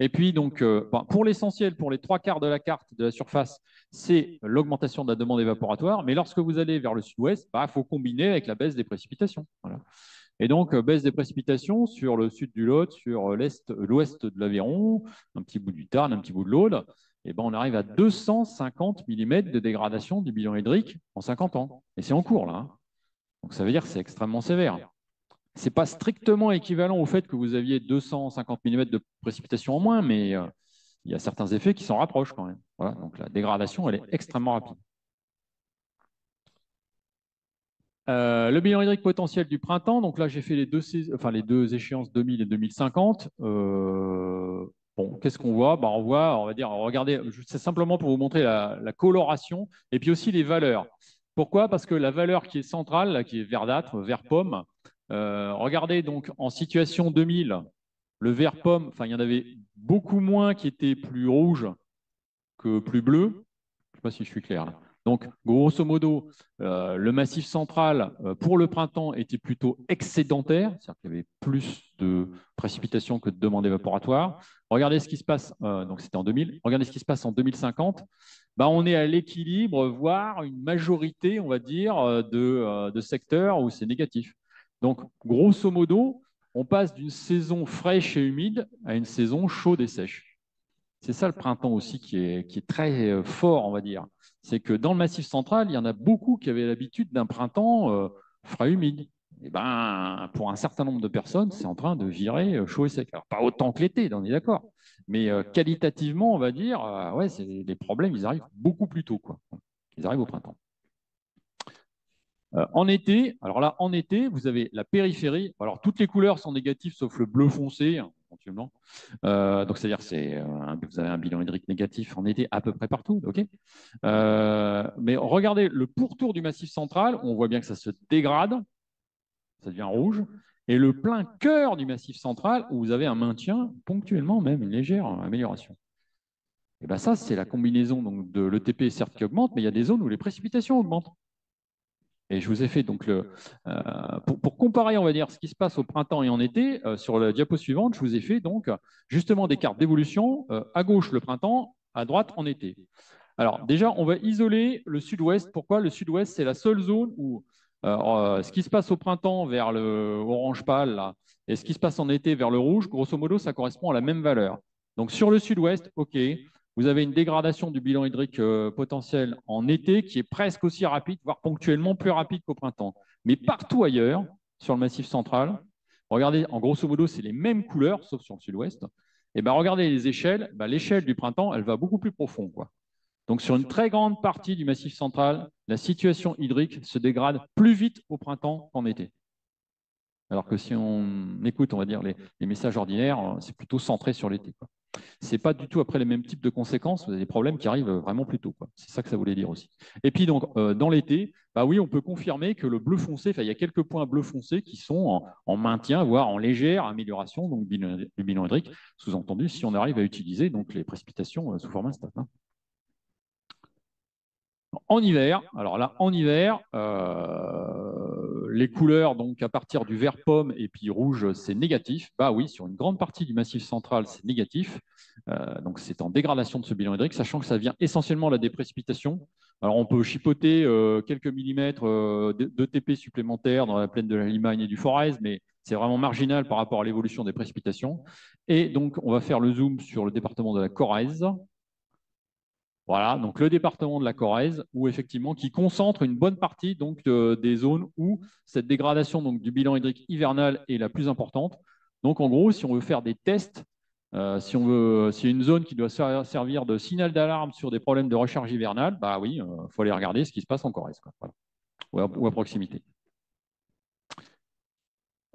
Et puis, donc, bah, pour l'essentiel, pour les trois quarts de la carte de la surface, c'est l'augmentation de la demande évaporatoire. Mais lorsque vous allez vers le sud-ouest, il faut combiner avec la baisse des précipitations. Et donc, baisse des précipitations sur le sud du Lot, sur l'ouest de l'Aveyron, un petit bout du Tarn, un petit bout de l'Aude. Eh ben, on arrive à 250 mm de dégradation du bilan hydrique en 50 ans. Et c'est en cours, là. Hein. Donc ça veut dire que c'est extrêmement sévère. Ce n'est pas strictement équivalent au fait que vous aviez 250 mm de précipitation en moins, mais euh, il y a certains effets qui s'en rapprochent quand même. Donc la dégradation, elle est extrêmement rapide. Euh, le bilan hydrique potentiel du printemps, donc là j'ai fait les deux, échéances 2000 et 2050. Euh, qu'est-ce qu'on voit? Bah, On voit, on va dire, regardez, c'est simplement pour vous montrer la, coloration et puis aussi les valeurs. Pourquoi? Parce que la valeur qui est centrale, qui est verdâtre, vert pomme, euh, regardez donc en situation 2000, le vert pomme, enfin il y en avait beaucoup moins qui étaient plus rouges que plus bleus. Je ne sais pas si je suis clair. Là. Donc, grosso modo, euh, le massif central euh, pour le printemps était plutôt excédentaire, c'est-à-dire qu'il y avait plus de précipitations que de demandes évaporatoires. Regardez ce qui se passe, euh, donc c'était en 2000, regardez ce qui se passe en 2050. Bah, on est à l'équilibre, voire une majorité, on va dire, de, secteurs où c'est négatif. Donc, grosso modo, on passe d'une saison fraîche et humide à une saison chaude et sèche. C'est ça le printemps aussi qui est très fort, on va dire c'est que dans le Massif central, il y en a beaucoup qui avaient l'habitude d'un printemps euh, frais humide. Et eh ben, pour un certain nombre de personnes, c'est en train de virer euh, chaud et sec. Alors, pas autant que l'été, on est d'accord. Mais euh, qualitativement, on va dire, ouais, les problèmes, ils arrivent beaucoup plus tôt. Quoi. Ils arrivent au printemps. en été, alors là, en été, vous avez la périphérie. Alors, toutes les couleurs sont négatives sauf le bleu foncé. Hein. Euh, donc, c'est-à-dire que euh, vous avez un bilan hydrique négatif en été à peu près partout. euh, mais regardez le pourtour du massif central, on voit bien que ça se dégrade, ça devient rouge. Et le plein cœur du massif central, où vous avez un maintien, ponctuellement même, une légère amélioration. Et bien ça, c'est la combinaison donc, de l'ETP, certes, qui augmente, mais il y a des zones où les précipitations augmentent. Et je vous ai fait donc le, euh, pour, comparer, on va dire, ce qui se passe au printemps et en été, euh, sur la diapo suivante, je vous ai fait donc justement des cartes d'évolution. Euh, à gauche le printemps, à droite en été. Alors déjà, on va isoler le sud-ouest. Pourquoi Le sud-ouest, c'est la seule zone où ce qui se passe au printemps vers le orange pâle là, et ce qui se passe en été vers le rouge, grosso modo, ça correspond à la même valeur. Donc sur le sud-ouest, OK, vous avez une dégradation du bilan hydrique euh, potentiel en été qui est presque aussi rapide, voire ponctuellement plus rapide qu'au printemps. Mais partout ailleurs, sur le massif central, regardez, en grosso modo, c'est les mêmes couleurs, sauf sur le sud-ouest. Et ben regardez les échelles, ben, l'échelle du printemps, elle va beaucoup plus profond. Donc sur une très grande partie du massif central, la situation hydrique se dégrade plus vite au printemps qu'en été. Alors que si on écoute, on va dire, les, messages ordinaires, c'est plutôt centré sur l'été c'est pas du tout après les mêmes types de conséquences, vous avez des problèmes qui arrivent vraiment plus tôt. C'est ça que ça voulait dire aussi. Et puis donc euh, dans l'été, bah oui, on peut confirmer que le bleu foncé, il y a quelques points bleu foncé qui sont en, maintien, voire en légère amélioration donc, du bilan hydrique, sous-entendu si on arrive à utiliser donc, les précipitations euh, sous forme instat. Hein. En hiver, alors là, en hiver, euh, les couleurs, donc à partir du vert pomme et puis rouge, c'est négatif. Bah oui, sur une grande partie du massif central, c'est négatif. Euh, donc c'est en dégradation de ce bilan hydrique, sachant que ça vient essentiellement de la déprécipitation. Alors on peut chipoter euh, quelques millimètres de, TP supplémentaires dans la plaine de la Limagne et du Forez, mais c'est vraiment marginal par rapport à l'évolution des précipitations. Et donc on va faire le zoom sur le département de la Corrèze. Voilà, donc le département de la Corrèze, où effectivement, qui concentre une bonne partie donc, des zones où cette dégradation donc, du bilan hydrique hivernal est la plus importante. Donc en gros, si on veut faire des tests, euh, si on veut, y a une zone qui doit servir de signal d'alarme sur des problèmes de recharge hivernale, bah oui, il euh, faut aller regarder ce qui se passe en Corrèze, ou, à, proximité.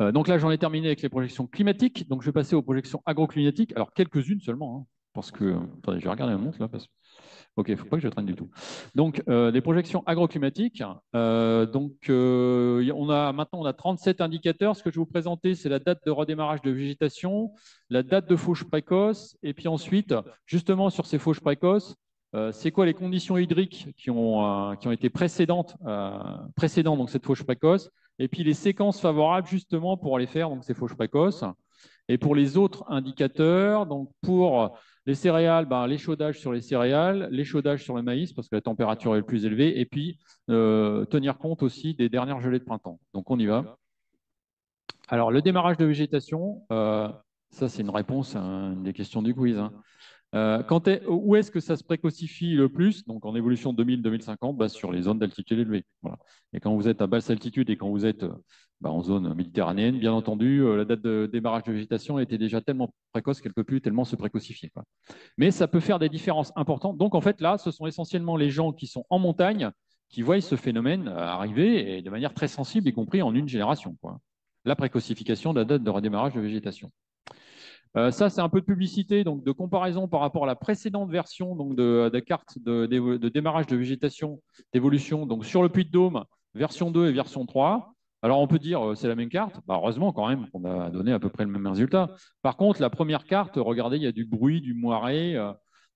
Euh, donc là, j'en ai terminé avec les projections climatiques. Donc je vais passer aux projections agroclimatiques. Alors quelques-unes seulement, hein, parce que attendez, je vais regarder la montre là. Parce... Ok, il ne faut pas que je traîne du tout. Donc, euh, les projections agroclimatiques. Euh, donc, euh, on a, maintenant, on a 37 indicateurs. Ce que je vais vous présenter, c'est la date de redémarrage de végétation, la date de fauche précoce, et puis ensuite, justement, sur ces fauches précoces, c'est quoi les conditions hydriques qui ont, qui ont été précédentes, précédentes donc cette fauche précoce, et puis les séquences favorables justement pour aller faire donc ces fauches précoces. Et pour les autres indicateurs, donc pour les céréales, ben, l'échaudage sur les céréales, l'échaudage sur le maïs parce que la température est le plus élevée, et puis euh, tenir compte aussi des dernières gelées de printemps. Donc on y va. Alors le démarrage de végétation, euh, ça c'est une réponse à une des questions du quiz. Hein. Euh, où est-ce que ça se précocifie le plus? Donc en évolution 2000-2050, bah, sur les zones d'altitude élevée. Et quand vous êtes à basse altitude et quand vous êtes bah, en zone méditerranéenne, bien entendu, euh, la date de démarrage de végétation était déjà tellement précoce qu'elle ne peut plus tellement se précocifier. Mais ça peut faire des différences importantes. Donc en fait là, ce sont essentiellement les gens qui sont en montagne qui voient ce phénomène euh, arriver et de manière très sensible, y compris en une génération. La précocification de la date de redémarrage de végétation. Euh, ça, c'est un peu de publicité, donc de comparaison par rapport à la précédente version donc de, de carte de, démarrage de végétation d'évolution. Donc sur le Puy de Dôme, version 2 et version 3. Alors on peut dire euh, c'est la même carte. Bah, heureusement quand même qu'on a donné à peu près le même résultat. Par contre, la première carte, regardez, il y a du bruit, du moiré.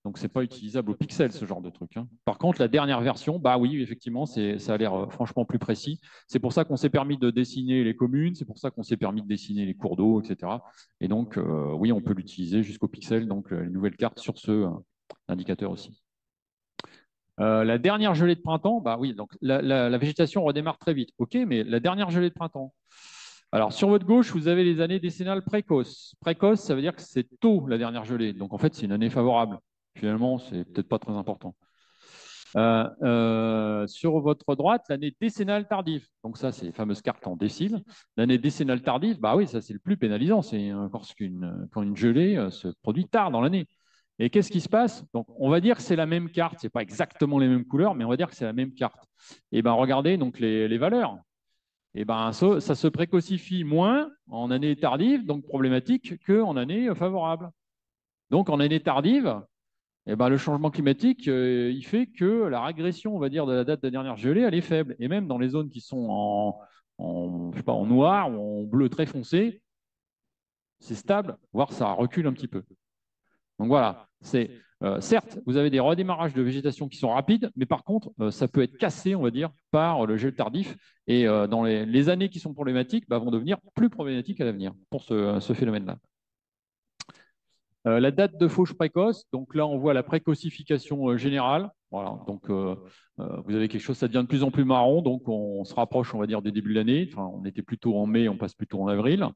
Donc, ce n'est pas utilisable au pixel, ce genre de truc. Hein. Par contre, la dernière version, bah oui, effectivement, ça a l'air euh, franchement plus précis. C'est pour ça qu'on s'est permis de dessiner les communes, c'est pour ça qu'on s'est permis de dessiner les cours d'eau, etc. Et donc, euh, oui, on peut l'utiliser jusqu'au pixel, donc euh, les nouvelles cartes sur ce indicateur aussi. la dernière gelée de printemps, bah oui, donc la, la, végétation redémarre très vite. OK, mais la dernière gelée de printemps, alors, sur votre gauche, vous avez les années décennales précoces. Précoce, ça veut dire que c'est tôt la dernière gelée. Donc, en fait, c'est une année favorable finalement, c'est peut-être pas très important. Euh, euh, sur votre droite, l'année décennale tardive. Donc ça, c'est les fameuses cartes en décile. L'année décennale tardive, bah oui, ça c'est le plus pénalisant. C'est quand une gelée euh, se produit tard dans l'année. Et qu'est-ce qui se passe? Donc, on va dire que c'est la même carte. C'est pas exactement les mêmes couleurs, mais on va dire que c'est la même carte. Et ben, regardez donc les, valeurs. Et ben, ça, ça, se précocifie moins en année tardive, donc problématique, qu'en année favorable. Donc, en année tardive, eh ben, le changement climatique, euh, il fait que la régression, on va dire, de la date de la dernière gelée, elle est faible. Et même dans les zones qui sont en, pas, en noir ou en bleu très foncé, c'est stable, voire ça recule un petit peu. Donc voilà, c'est euh, certes, vous avez des redémarrages de végétation qui sont rapides, mais par contre, euh, ça peut être cassé, on va dire, par le gel tardif. Et dans les, années qui sont problématiques, bah, vont devenir plus problématiques à l'avenir pour ce phénomène-là. Euh, la date de fauche précoce, donc là on voit la précocification euh, générale. Voilà, donc euh, vous avez quelque chose, ça devient de plus en plus marron, donc on, se rapproche, on va dire, des débuts de l'année. On était plutôt en mai, on passe plutôt en avril.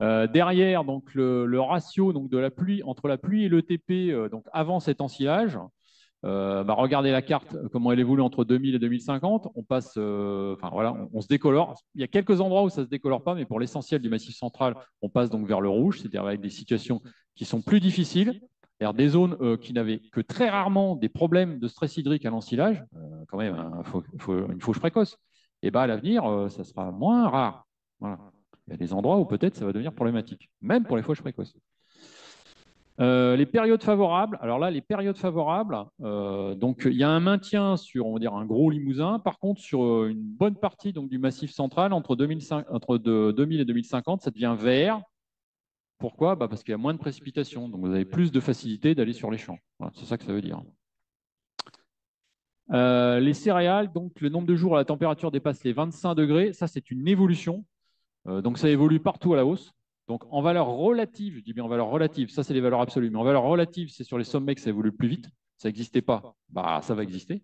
derrière, donc le, ratio de la pluie entre la pluie et le TP, donc avant cet ensilage, bah, regardez la carte, comment elle évolue entre 2000 et 2050. On passe, enfin voilà, on, se décolore. Il y a quelques endroits où ça ne se décolore pas, mais pour l'essentiel du massif central, on passe donc vers le rouge, c'est-à-dire avec des situations qui sont plus difficiles, cest des zones euh, qui n'avaient que très rarement des problèmes de stress hydrique à l'ensilage, euh, quand même une fauche précoce, et ben, à l'avenir, euh, ça sera moins rare. Il y a des endroits où peut-être ça va devenir problématique, même pour les fauches précoces. Les périodes favorables, alors là, les périodes favorables, donc il y a un maintien sur, on va un gros limousin. Par contre, sur une bonne partie donc, du massif central, entre, 2005, entre 2000 et 2050, ça devient vert. Pourquoi? Bah, Parce qu'il y a moins de précipitations, donc vous avez plus de facilité d'aller sur les champs. c'est ça que ça veut dire. Euh, les céréales, donc le nombre de jours où la température dépasse les 25 degrés, ça c'est une évolution. Euh, donc ça évolue partout à la hausse. Donc en valeur relative, je dis bien en valeur relative, ça c'est les valeurs absolues, mais en valeur relative, c'est sur les sommets que ça évolue plus vite. Ça n'existait pas, bah, ça va exister.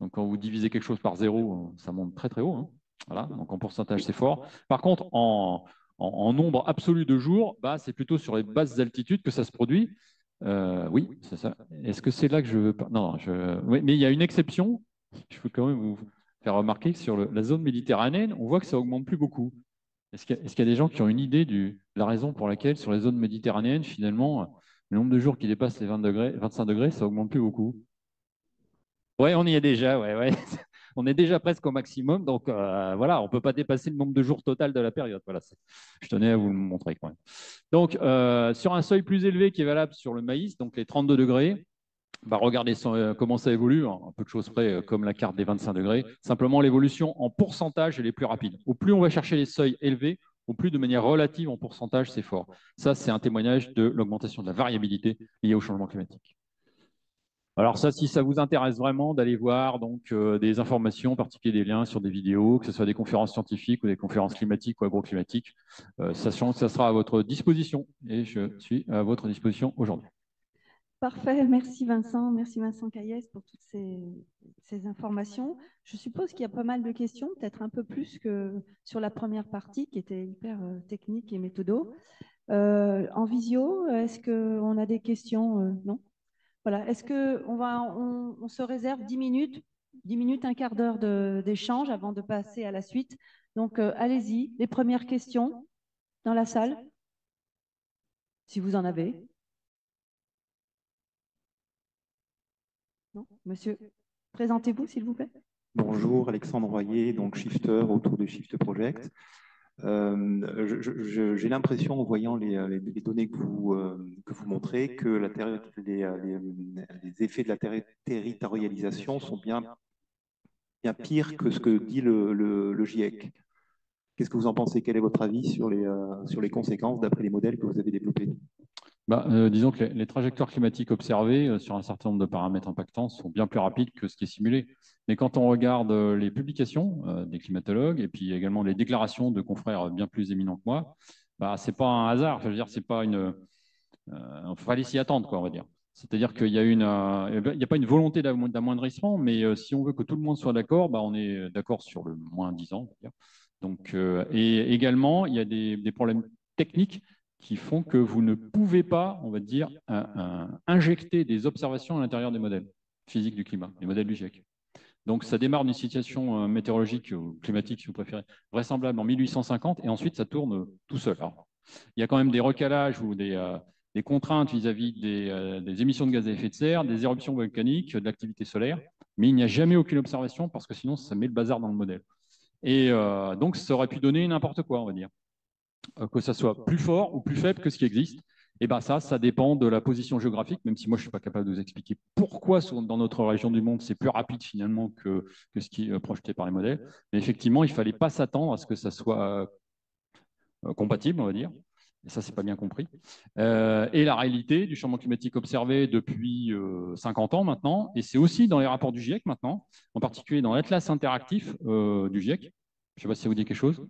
Donc quand vous divisez quelque chose par zéro, ça monte très très haut. Hein. Voilà, donc en pourcentage c'est fort. Par contre, en, en, nombre absolu de jours, bah, c'est plutôt sur les basses altitudes que ça se produit. Euh, oui, c'est ça. Est-ce que c'est là que je veux pas? Non, je... mais il y a une exception. Je peux quand même vous faire remarquer que sur la zone méditerranéenne, on voit que ça augmente plus beaucoup. Est-ce qu'il y, a des gens qui ont une idée de la raison pour laquelle sur les zones méditerranéennes, finalement, le nombre de jours qui dépassent les 20 degrés, 25 degrés, ça augmente plus beaucoup? Oui, on y est déjà. Ouais, ouais. on est déjà presque au maximum. Donc euh, voilà, on ne peut pas dépasser le nombre de jours total de la période. Voilà, je tenais à vous le montrer quand même. Donc euh, sur un seuil plus élevé qui est valable sur le maïs, donc les 32 degrés, bah, regardez euh, comment ça évolue, hein, un peu de choses près comme la carte des 25 degrés. Simplement, l'évolution en pourcentage est les plus rapide. Au plus on va chercher les seuils élevés, au plus de manière relative en pourcentage, c'est fort. Ça, c'est un témoignage de l'augmentation de la variabilité liée au changement climatique. Alors ça, si ça vous intéresse vraiment d'aller voir donc euh, des informations, en particulier des liens sur des vidéos, que ce soit des conférences scientifiques ou des conférences climatiques ou agroclimatiques, euh, sachant que ça sera à votre disposition et je suis à votre disposition aujourd'hui. Parfait, merci Vincent, merci Vincent Caillès pour toutes ces, informations. Je suppose qu'il y a pas mal de questions, peut-être un peu plus que sur la première partie qui était hyper euh, technique et méthodo. en visio, est-ce qu'on a des questions Non? Voilà. Est-ce qu'on on, se réserve 10 minutes, 10 minutes, un quart d'heure d'échange avant de passer à la suite? Donc, euh, allez-y. Les premières questions dans la salle, si vous en avez. Monsieur, présentez-vous, s'il vous plaît. Bonjour, Alexandre Royer, donc shifter autour de Shift Project. Euh, j'ai l'impression, en voyant les, euh, données que vous, euh, que vous montrez, que les, effets de la territorialisation sont bien, pires que ce que dit le, GIEC. Qu'est-ce que vous en pensez? Quel est votre avis sur les, sur les conséquences d'après les modèles que vous avez développés? Bah, disons que les, trajectoires climatiques observées sur un certain nombre de paramètres impactants sont bien plus rapides que ce qui est simulé. Mais quand on regarde euh, les publications euh, des climatologues et puis également les déclarations de confrères bien plus éminents que moi, bah, ce n'est pas un hasard. je veux dire, c'est pas une. il euh, fallait s'y attendre, quoi, on va dire. C'est-à-dire qu'il y a une, il n'y a pas une volonté d'amoindrissement, mais si on veut que tout le monde soit d'accord, bah, on est d'accord sur le moins 10 ans. Donc, et également, il y a des, problèmes techniques qui font que vous ne pouvez pas, on va dire, injecter des observations à l'intérieur des modèles physiques du climat, des modèles du GIEC. Donc ça démarre d'une situation euh, météorologique ou climatique, si vous préférez, vraisemblable en 1850, et ensuite ça tourne tout seul. il y a quand même des recalages ou des, euh, contraintes vis-à-vis euh, des, émissions de gaz à effet de serre, des éruptions volcaniques, de l'activité solaire, mais il n'y a jamais aucune observation parce que sinon ça met le bazar dans le modèle. Et donc ça aurait pu donner n'importe quoi, on va dire. Que ça soit plus fort ou plus faible que ce qui existe. Et bien ça, ça dépend de la position géographique, même si moi je ne suis pas capable de vous expliquer pourquoi dans notre région du monde c'est plus rapide finalement que, ce qui est projeté par les modèles. Mais effectivement, il ne fallait pas s'attendre à ce que ça soit euh, compatible, on va dire. Et ça, c'est pas bien compris. Euh, et la réalité du changement climatique observé depuis 50 euh, ans maintenant, et c'est aussi dans les rapports du GIEC maintenant, en particulier dans l'Atlas interactif du GIEC. Je ne sais pas si ça vous dit quelque chose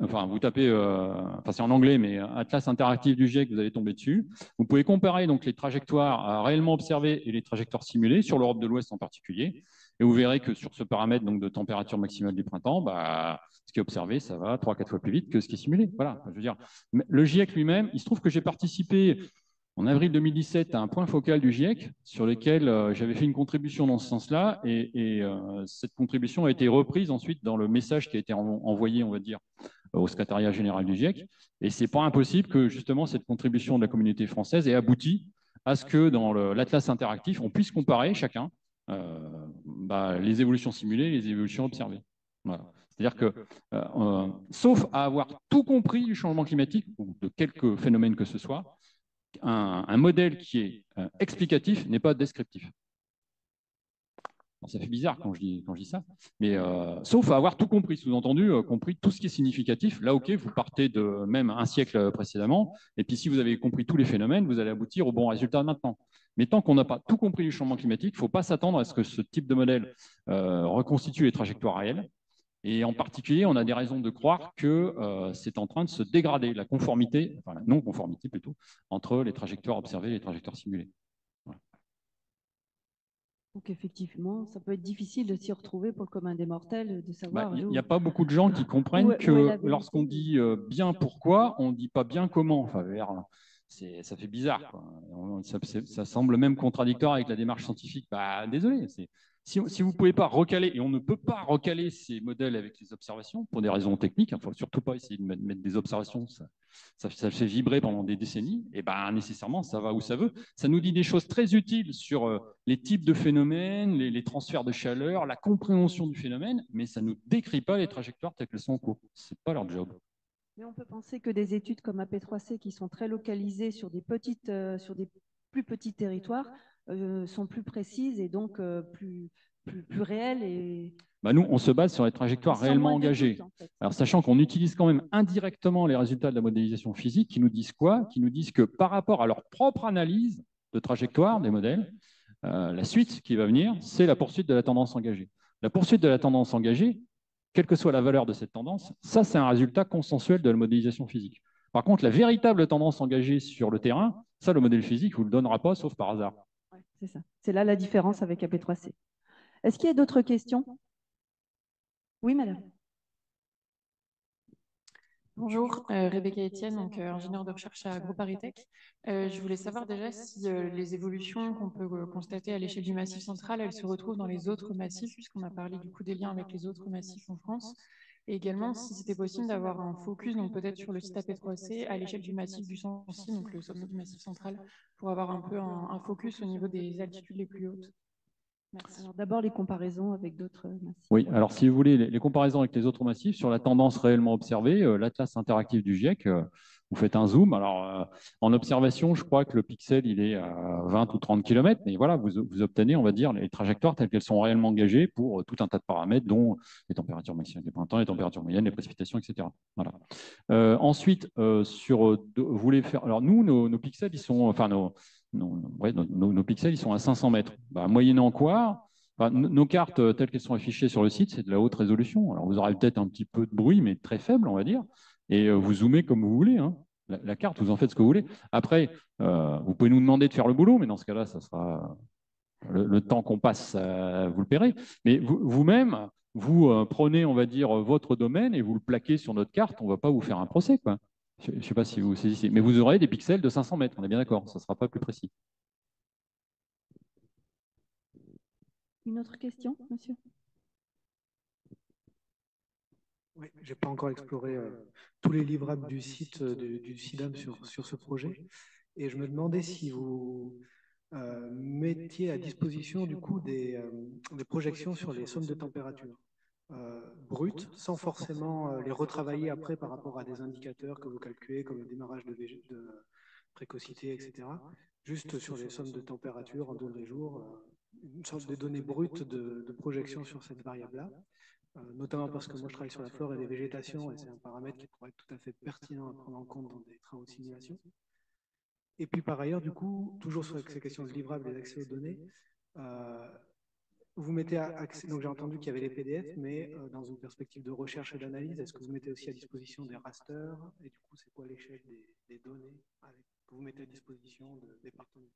enfin vous tapez, euh, enfin c'est en anglais, mais Atlas interactif du GIEC, vous allez tomber dessus. Vous pouvez comparer donc les trajectoires réellement observées et les trajectoires simulées sur l'Europe de l'Ouest en particulier, et vous verrez que sur ce paramètre donc de température maximale du printemps, bah, ce qui est observé, ça va 3-4 fois plus vite que ce qui est simulé. Voilà, je veux dire, le GIEC lui-même, il se trouve que j'ai participé en avril 2017 à un point focal du GIEC sur lequel euh, j'avais fait une contribution dans ce sens-là et, euh, cette contribution a été reprise ensuite dans le message qui a été envoyé, on va dire, au secrétariat général du GIEC. Et c'est pas impossible que justement cette contribution de la communauté française ait abouti à ce que dans l'Atlas interactif, on puisse comparer chacun euh, bah, les évolutions simulées et les évolutions observées. C'est-à-dire que, sauf à avoir tout compris du changement climatique ou de quelques phénomènes que ce soit, un, modèle qui est euh, explicatif n'est pas descriptif. ça fait bizarre quand je dis, ça, mais euh, sauf avoir tout compris, sous-entendu, euh, compris tout ce qui est significatif. Là, ok, vous partez de même un siècle précédemment, et puis si vous avez compris tous les phénomènes, vous allez aboutir au bon résultat maintenant. Mais tant qu'on n'a pas tout compris du changement climatique, il ne faut pas s'attendre à ce que ce type de modèle reconstitue les trajectoires réelles. Et en particulier, on a des raisons de croire que c'est en train de se dégrader, la conformité, enfin la non-conformité plutôt, entre les trajectoires observées et les trajectoires simulées. Donc effectivement, ça peut être difficile de s'y retrouver pour le commun des mortels, de savoir. Il n'y a pas beaucoup de gens qui comprennent que lorsqu'on dit euh, bien pourquoi, on ne dit pas bien comment. Enfin, ça fait bizarre. Ça, semble même contradictoire avec la démarche scientifique. Bah, désolé, si, vous ne pouvez pas recaler, et on ne peut pas recaler ces modèles avec les observations pour des raisons techniques, il ne faut surtout pas essayer de mettre des observations, ça, fait vibrer pendant des décennies, et ben nécessairement, ça va où ça veut. Ça nous dit des choses très utiles sur euh, les types de phénomènes, les, transferts de chaleur, la compréhension du phénomène, mais ça ne nous décrit pas les trajectoires telles qu'elles sont en cours. Ce n'est pas leur job. Mais on peut penser que des études comme AP3C, qui sont très localisées sur des, petites, euh, sur des plus petits territoires, sont plus précises et donc euh, plus, plus, plus, réelles. Et... Bah nous, on se base sur les trajectoires réellement engagées. Alors, sachant qu'on utilise quand même indirectement les résultats de la modélisation physique qui nous disent quoi? Qui nous disent que par rapport à leur propre analyse de trajectoire des modèles, euh, la suite qui va venir, c'est la poursuite de la tendance engagée. La poursuite de la tendance engagée, quelle que soit la valeur de cette tendance, ça, c'est un résultat consensuel de la modélisation physique. Par contre, la véritable tendance engagée sur le terrain, ça, le modèle physique ne vous le donnera pas, sauf par hasard c'est ça. C'est là la différence avec AP3C. Est-ce qu'il y a d'autres questions? Oui, madame. Bonjour, euh, Rebecca Etienne, euh, ingénieure de recherche à Groupe Aritech. Euh, je voulais savoir déjà si les évolutions qu'on peut constater à l'échelle du massif central, elles se retrouvent dans les autres massifs, puisqu'on a parlé du coup des liens avec les autres massifs en France. Et également, si c'était possible d'avoir un focus, donc peut-être sur le site AP3C à l'échelle du massif du Sancy, donc le sommet du massif central, pour avoir un peu un, focus au niveau des altitudes les plus hautes. D'abord, les comparaisons avec d'autres massifs. Oui, alors si vous voulez, les, comparaisons avec les autres massifs, sur la tendance réellement observée, euh, l'atlas interactif du GIEC, euh, vous faites un zoom. Alors, euh, en observation, je crois que le pixel, il est à 20 ou 30 km, mais voilà, vous, obtenez, on va dire, les trajectoires telles qu'elles sont réellement engagées pour euh, tout un tas de paramètres, dont les températures maximales des printemps, les températures moyennes, les précipitations, etc. Voilà. Euh, ensuite, sur, vous voulez faire. Alors, nous, nos, pixels, ils sont. Enfin, nos, nos, pixels, ils sont à 500 mètres. Bah, moyennant quoi nos cartes telles qu'elles sont affichées sur le site, c'est de la haute résolution. Alors vous aurez peut-être un petit peu de bruit, mais très faible, on va dire et euh, vous zoomez comme vous voulez. Hein. La, carte, vous en faites ce que vous voulez. Après, euh, vous pouvez nous demander de faire le boulot, mais dans ce cas-là, ça sera le, temps qu'on passe, vous le paierez. Mais vous-même, vous, euh, prenez, on va dire, votre domaine et vous le plaquez sur notre carte. On ne va pas vous faire un procès. Quoi. Je ne sais pas si vous saisissez. Mais vous aurez des pixels de 500 mètres, on est bien d'accord. Ça ne sera pas plus précis. Une autre question, monsieur? Oui, je n'ai pas encore exploré euh, tous les livrables du site euh, du, CIDAM sur, sur, ce projet. Et je me demandais si vous euh, mettiez à disposition du coup des, des, projections sur les sommes de température brutes, sans forcément les retravailler après par rapport à des indicateurs que vous calculez, comme le démarrage de, précocité, etc. Juste sur les sommes de température en degrés jour, une sorte de données brutes de projection sur cette variable-là. Euh, notamment parce que moi je travaille sur la flore et les végétations et c'est un paramètre qui pourrait être tout à fait pertinent à prendre en compte dans des travaux de simulation. Et puis par ailleurs, du coup, toujours sur ces questions de livrables et d'accès aux données, euh, vous mettez accès, donc j'ai entendu qu'il y avait les PDF, mais euh, dans une perspective de recherche et d'analyse, est-ce que vous mettez aussi à disposition des rasters Et du coup, c'est quoi l'échelle des, données que vous mettez à disposition des partenaires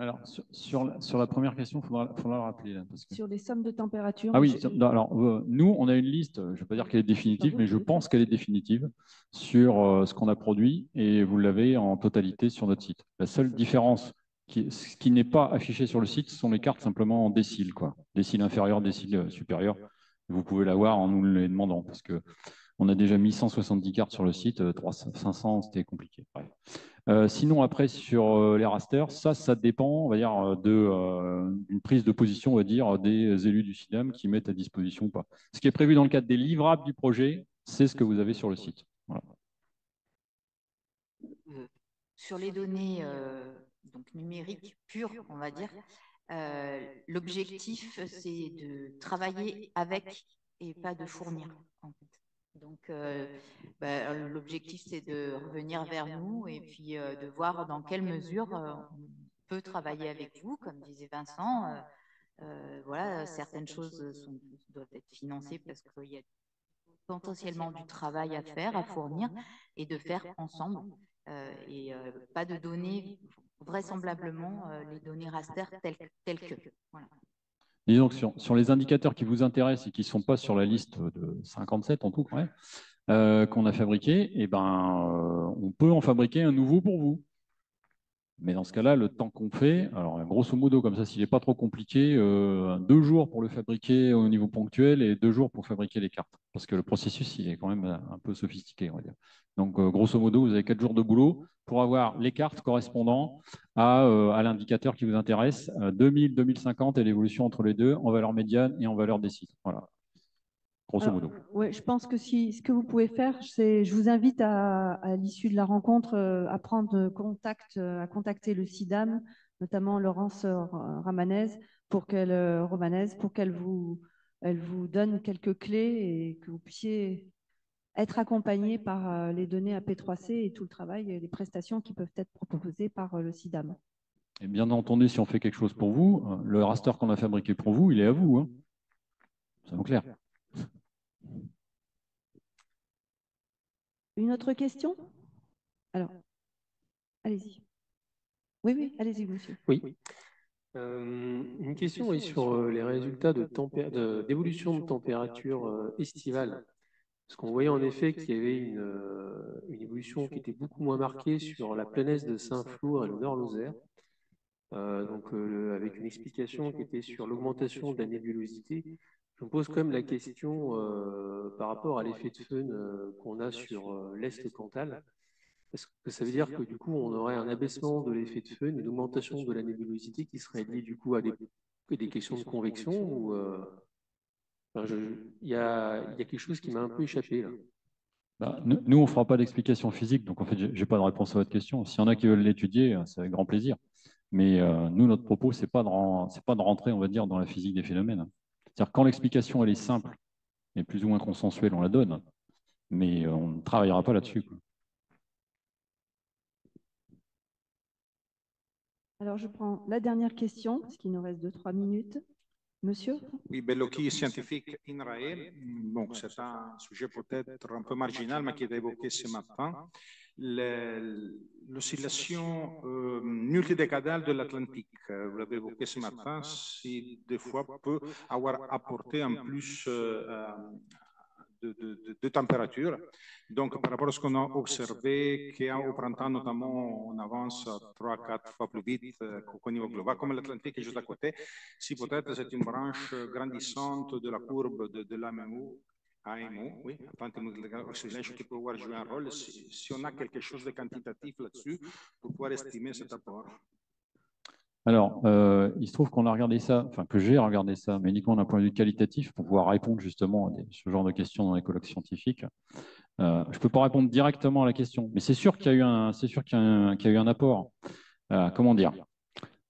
alors, sur, la, première question, il faudra, le rappeler. Sur les sommes de température Ah oui, alors, euh, nous, on a une liste, je ne vais pas dire qu'elle est définitive, mais je pense qu'elle est définitive sur euh, ce qu'on a produit et vous l'avez en totalité sur notre site. La seule différence, qui, ce qui n'est pas affiché sur le site, ce sont les cartes simplement en déciles, quoi. Déciles inférieurs, déciles supérieurs. Vous pouvez l'avoir en nous les demandant parce que on a déjà mis 170 cartes sur le site, 500, c'était compliqué. Euh, sinon, après, sur euh, les rasters, ça, ça dépend, on va dire, euh, d'une prise de position, on va dire, des élus du CIDAM qui mettent à disposition ou pas. Ce qui est prévu dans le cadre des livrables du projet, c'est ce que vous avez sur le site. Sur les données donc numériques pures, on va dire, L'objectif, c'est de travailler avec et pas de fournir. Donc, bah, l'objectif, c'est de revenir vers nous et puis de voir dans quelle mesure on peut travailler avec vous, comme disait Vincent. voilà, certaines choses doivent être financées parce qu'il y a potentiellement du travail à faire, à fournir et de faire ensemble. et pas de donner vraisemblablement les données raster telles, telles que. Voilà. Disons que sur, les indicateurs qui vous intéressent et qui ne sont pas sur la liste de 57 en tout, euh, qu'on a fabriqué, eh ben, euh, on peut en fabriquer un nouveau pour vous. Mais dans ce cas-là, le temps qu'on fait, alors grosso modo, comme ça, s'il n'est pas trop compliqué, euh, deux jours pour le fabriquer au niveau ponctuel et deux jours pour fabriquer les cartes. Parce que le processus, il est quand même un peu sophistiqué, on va dire. Donc, euh, grosso modo, vous avez quatre jours de boulot pour avoir les cartes correspondant à, euh, à l'indicateur qui vous intéresse, 2000, 2050 et l'évolution entre les deux en valeur médiane et en valeur des sites. Voilà. Oui, je pense que si, ce que vous pouvez faire, c'est, je vous invite à, à l'issue de la rencontre euh, à prendre contact, euh, à contacter le SIDAM, notamment Laurence euh, Ramanez, pour qu'elle, Romanaise, pour qu'elle vous, elle vous donne quelques clés et que vous puissiez être accompagné par les données AP3C et tout le travail et les prestations qui peuvent être proposées par le SIDAM. Et bien entendu, si on fait quelque chose pour vous, le raster qu'on a fabriqué pour vous, il est à vous. Hein. C'est clair. Une autre question? Alors, allez-y. Oui, oui, allez-y, monsieur. Oui. Euh, une question est sur euh, les résultats d'évolution de, température euh, estivale. Parce qu'on voyait en effet qu'il y avait une, une, évolution qui était beaucoup moins marquée sur la planète de Saint-Flour et le Nord-Lozère. donc, avec une explication qui était sur l'augmentation de la nébulosité je me pose quand même la question euh, par rapport à l'effet de fun euh, qu'on a sur euh, l'Est Cantal. Est-ce que ça veut dire que du coup, on aurait un abaissement de l'effet de fun, une augmentation de la nébulosité qui serait liée du coup à des, des questions de convection ou il y, a, quelque chose qui m'a un peu échappé là. Bah, nous, on ne fera pas d'explication physique, donc en fait, je n'ai pas de réponse à votre question. S'il y en a qui veulent l'étudier, c'est avec grand plaisir. Mais nous, notre propos, ce n'est pas, pas de rentrer, on va dire, dans la physique des phénomènes. C'est-à-dire quand l'explication elle est simple et plus ou moins consensuelle, on la donne, mais on ne travaillera pas là-dessus. Alors je prends la dernière question, parce qu'il nous reste deux, trois minutes. Monsieur? Oui, Bellocchi, scientifique INRAE. Bon, c'est un sujet peut-être un peu marginal, mais qui est évoqué ce matin. L'oscillation euh, multidécadale de l'Atlantique, euh, vous l'avez évoqué ce matin, si des fois peut avoir apporté un plus euh, de, de, température. Donc, par rapport à ce qu'on a observé, qu'au printemps, notamment, on avance 3-4 fois plus vite qu'au niveau global, comme l'Atlantique est juste à côté, si peut-être c'est une branche grandissante de la courbe de, de AMO, oui, Atlantic qui peut pouvoir jouer un rôle, si, si, on a quelque chose de quantitatif là-dessus, pour pouvoir estimer cet apport. Alors, euh, il se trouve qu'on a regardé ça, enfin que j'ai regardé ça, mais uniquement d'un point de vue qualitatif, pour pouvoir répondre justement à ce genre de questions dans les colloques scientifiques. Euh, je ne peux pas répondre directement à la question, mais c'est sûr qu'il y a eu un, c'est sûr qu'il y, a eu un apport. Euh, comment dire?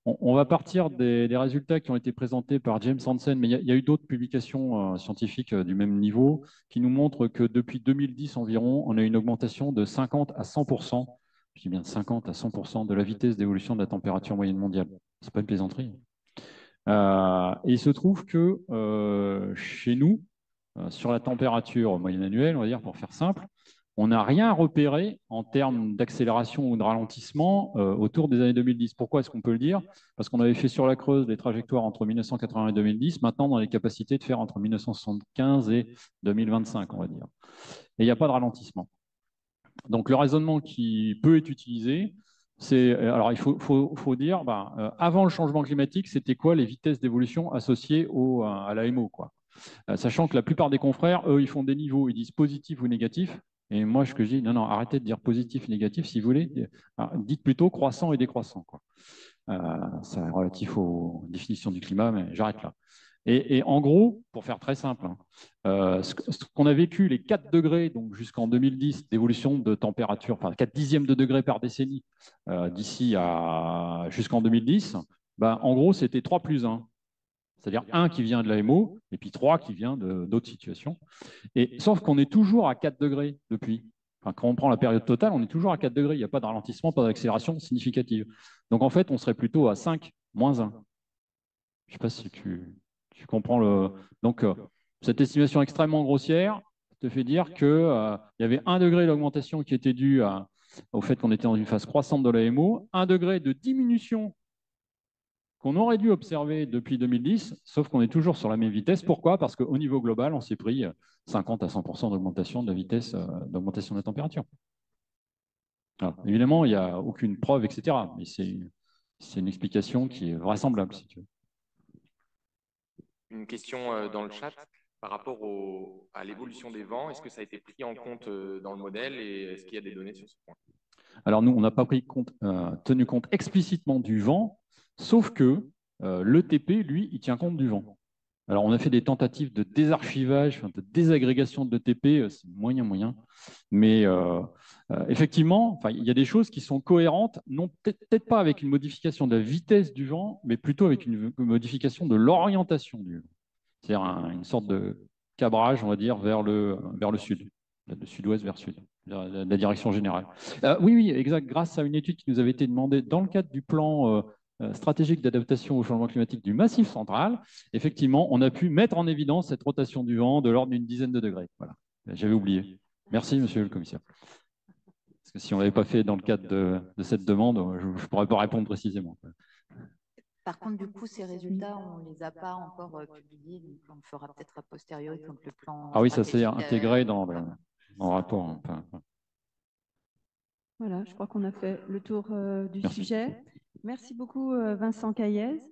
On, va partir des, résultats qui ont été présentés par James Hansen, mais il y, a eu d'autres publications scientifiques du même niveau qui nous montrent que depuis 2010 environ, on a une augmentation de 50 à 100% je dis bien de 50 à 100% de la vitesse d'évolution de la température moyenne mondiale. Ce n'est pas une plaisanterie. Euh, et il se trouve que euh, chez nous, euh, sur la température moyenne annuelle, on va dire pour faire simple, on n'a rien repéré en termes d'accélération ou de ralentissement autour des années 2010. Pourquoi est-ce qu'on peut le dire? Parce qu'on avait fait sur la Creuse des trajectoires entre 1980 et 2010. Maintenant, on a les capacités de faire entre 1975 et 2025, on va dire. Et il n'y a pas de ralentissement. Donc le raisonnement qui peut être utilisé, c'est, euh, alors il faut, dire, bah, euh, avant le changement climatique, c'était quoi les vitesses d'évolution associées à l'AMO quoi? Euh, sachant que la plupart des confrères, eux, ils font des niveaux, ils disent positif ou négatif. Et moi, ce que je dis, non, non, arrêtez de dire positif, négatif, si vous voulez. dites plutôt croissant et décroissant. C'est relatif aux définitions du climat, mais j'arrête là. Et, en gros, pour faire très simple, hein, euh, ce, qu'on a vécu, les 4 degrés, donc jusqu'en 2010, d'évolution de température, enfin 4 dixièmes de degrés par décennie, euh, d'ici à jusqu'en 2010, ben, en gros, c'était 3 plus 1. C'est-à-dire un qui vient de l'AMO et puis 3 qui vient d'autres situations. Et, sauf qu'on est toujours à 4 degrés depuis. quand on prend la période totale, on est toujours à 4 degrés. Il n'y a pas de ralentissement, pas d'accélération significative. Donc en fait, on serait plutôt à 5 moins 1. Je ne sais pas si tu, comprends le. Donc, euh, cette estimation extrêmement grossière te fait dire qu'il euh, y avait 1 degré d'augmentation qui était dû au fait qu'on était dans une phase croissante de l'AMO, 1 degré de diminution qu'on aurait dû observer depuis 2010, sauf qu'on est toujours sur la même vitesse. Pourquoi? Parce qu'au niveau global, on s'est pris 50 à 100% d'augmentation de la vitesse euh, d'augmentation de la température. évidemment, il n'y a aucune preuve, etc. Mais c'est une explication qui est vraisemblable, si tu veux. Une question euh, dans le chat par rapport à l'évolution des vents. Est-ce que ça a été pris en compte euh, dans le modèle et est-ce qu'il y a des données sur ce point? Alors nous, on n'a pas pris compte, tenu compte explicitement du vent, Sauf que euh, l'ETP, lui, il tient compte du vent. Alors, on a fait des tentatives de désarchivage, de désagrégation de l'ETP, euh, c'est moyen, moyen. Mais euh, effectivement, il y a des choses qui sont cohérentes, non peut-être pas avec une modification de la vitesse du vent, mais plutôt avec une modification de l'orientation du vent. C'est-à-dire une sorte de cabrage, on va dire, vers le, vers le sud, de sud-ouest vers sud, la, la direction générale. oui, oui, exact. Grâce à une étude qui nous avait été demandée dans le cadre du plan stratégique d'adaptation au changement climatique du Massif central, effectivement, on a pu mettre en évidence cette rotation du vent de l'ordre d'une dizaine de degrés. Voilà, j'avais oublié. Merci, monsieur le commissaire. Parce que si on ne l'avait pas fait dans le cadre de, cette demande, je ne pourrais pas répondre précisément. Par contre, du coup, ces résultats, on ne les a pas encore euh, publiés, donc on le fera peut-être a posteriori quand le plan. Ah oui, ça s'est intégré dans le, rapport. Voilà, je crois qu'on a fait le tour euh, du sujet. Merci beaucoup, euh, Vincent Caillez.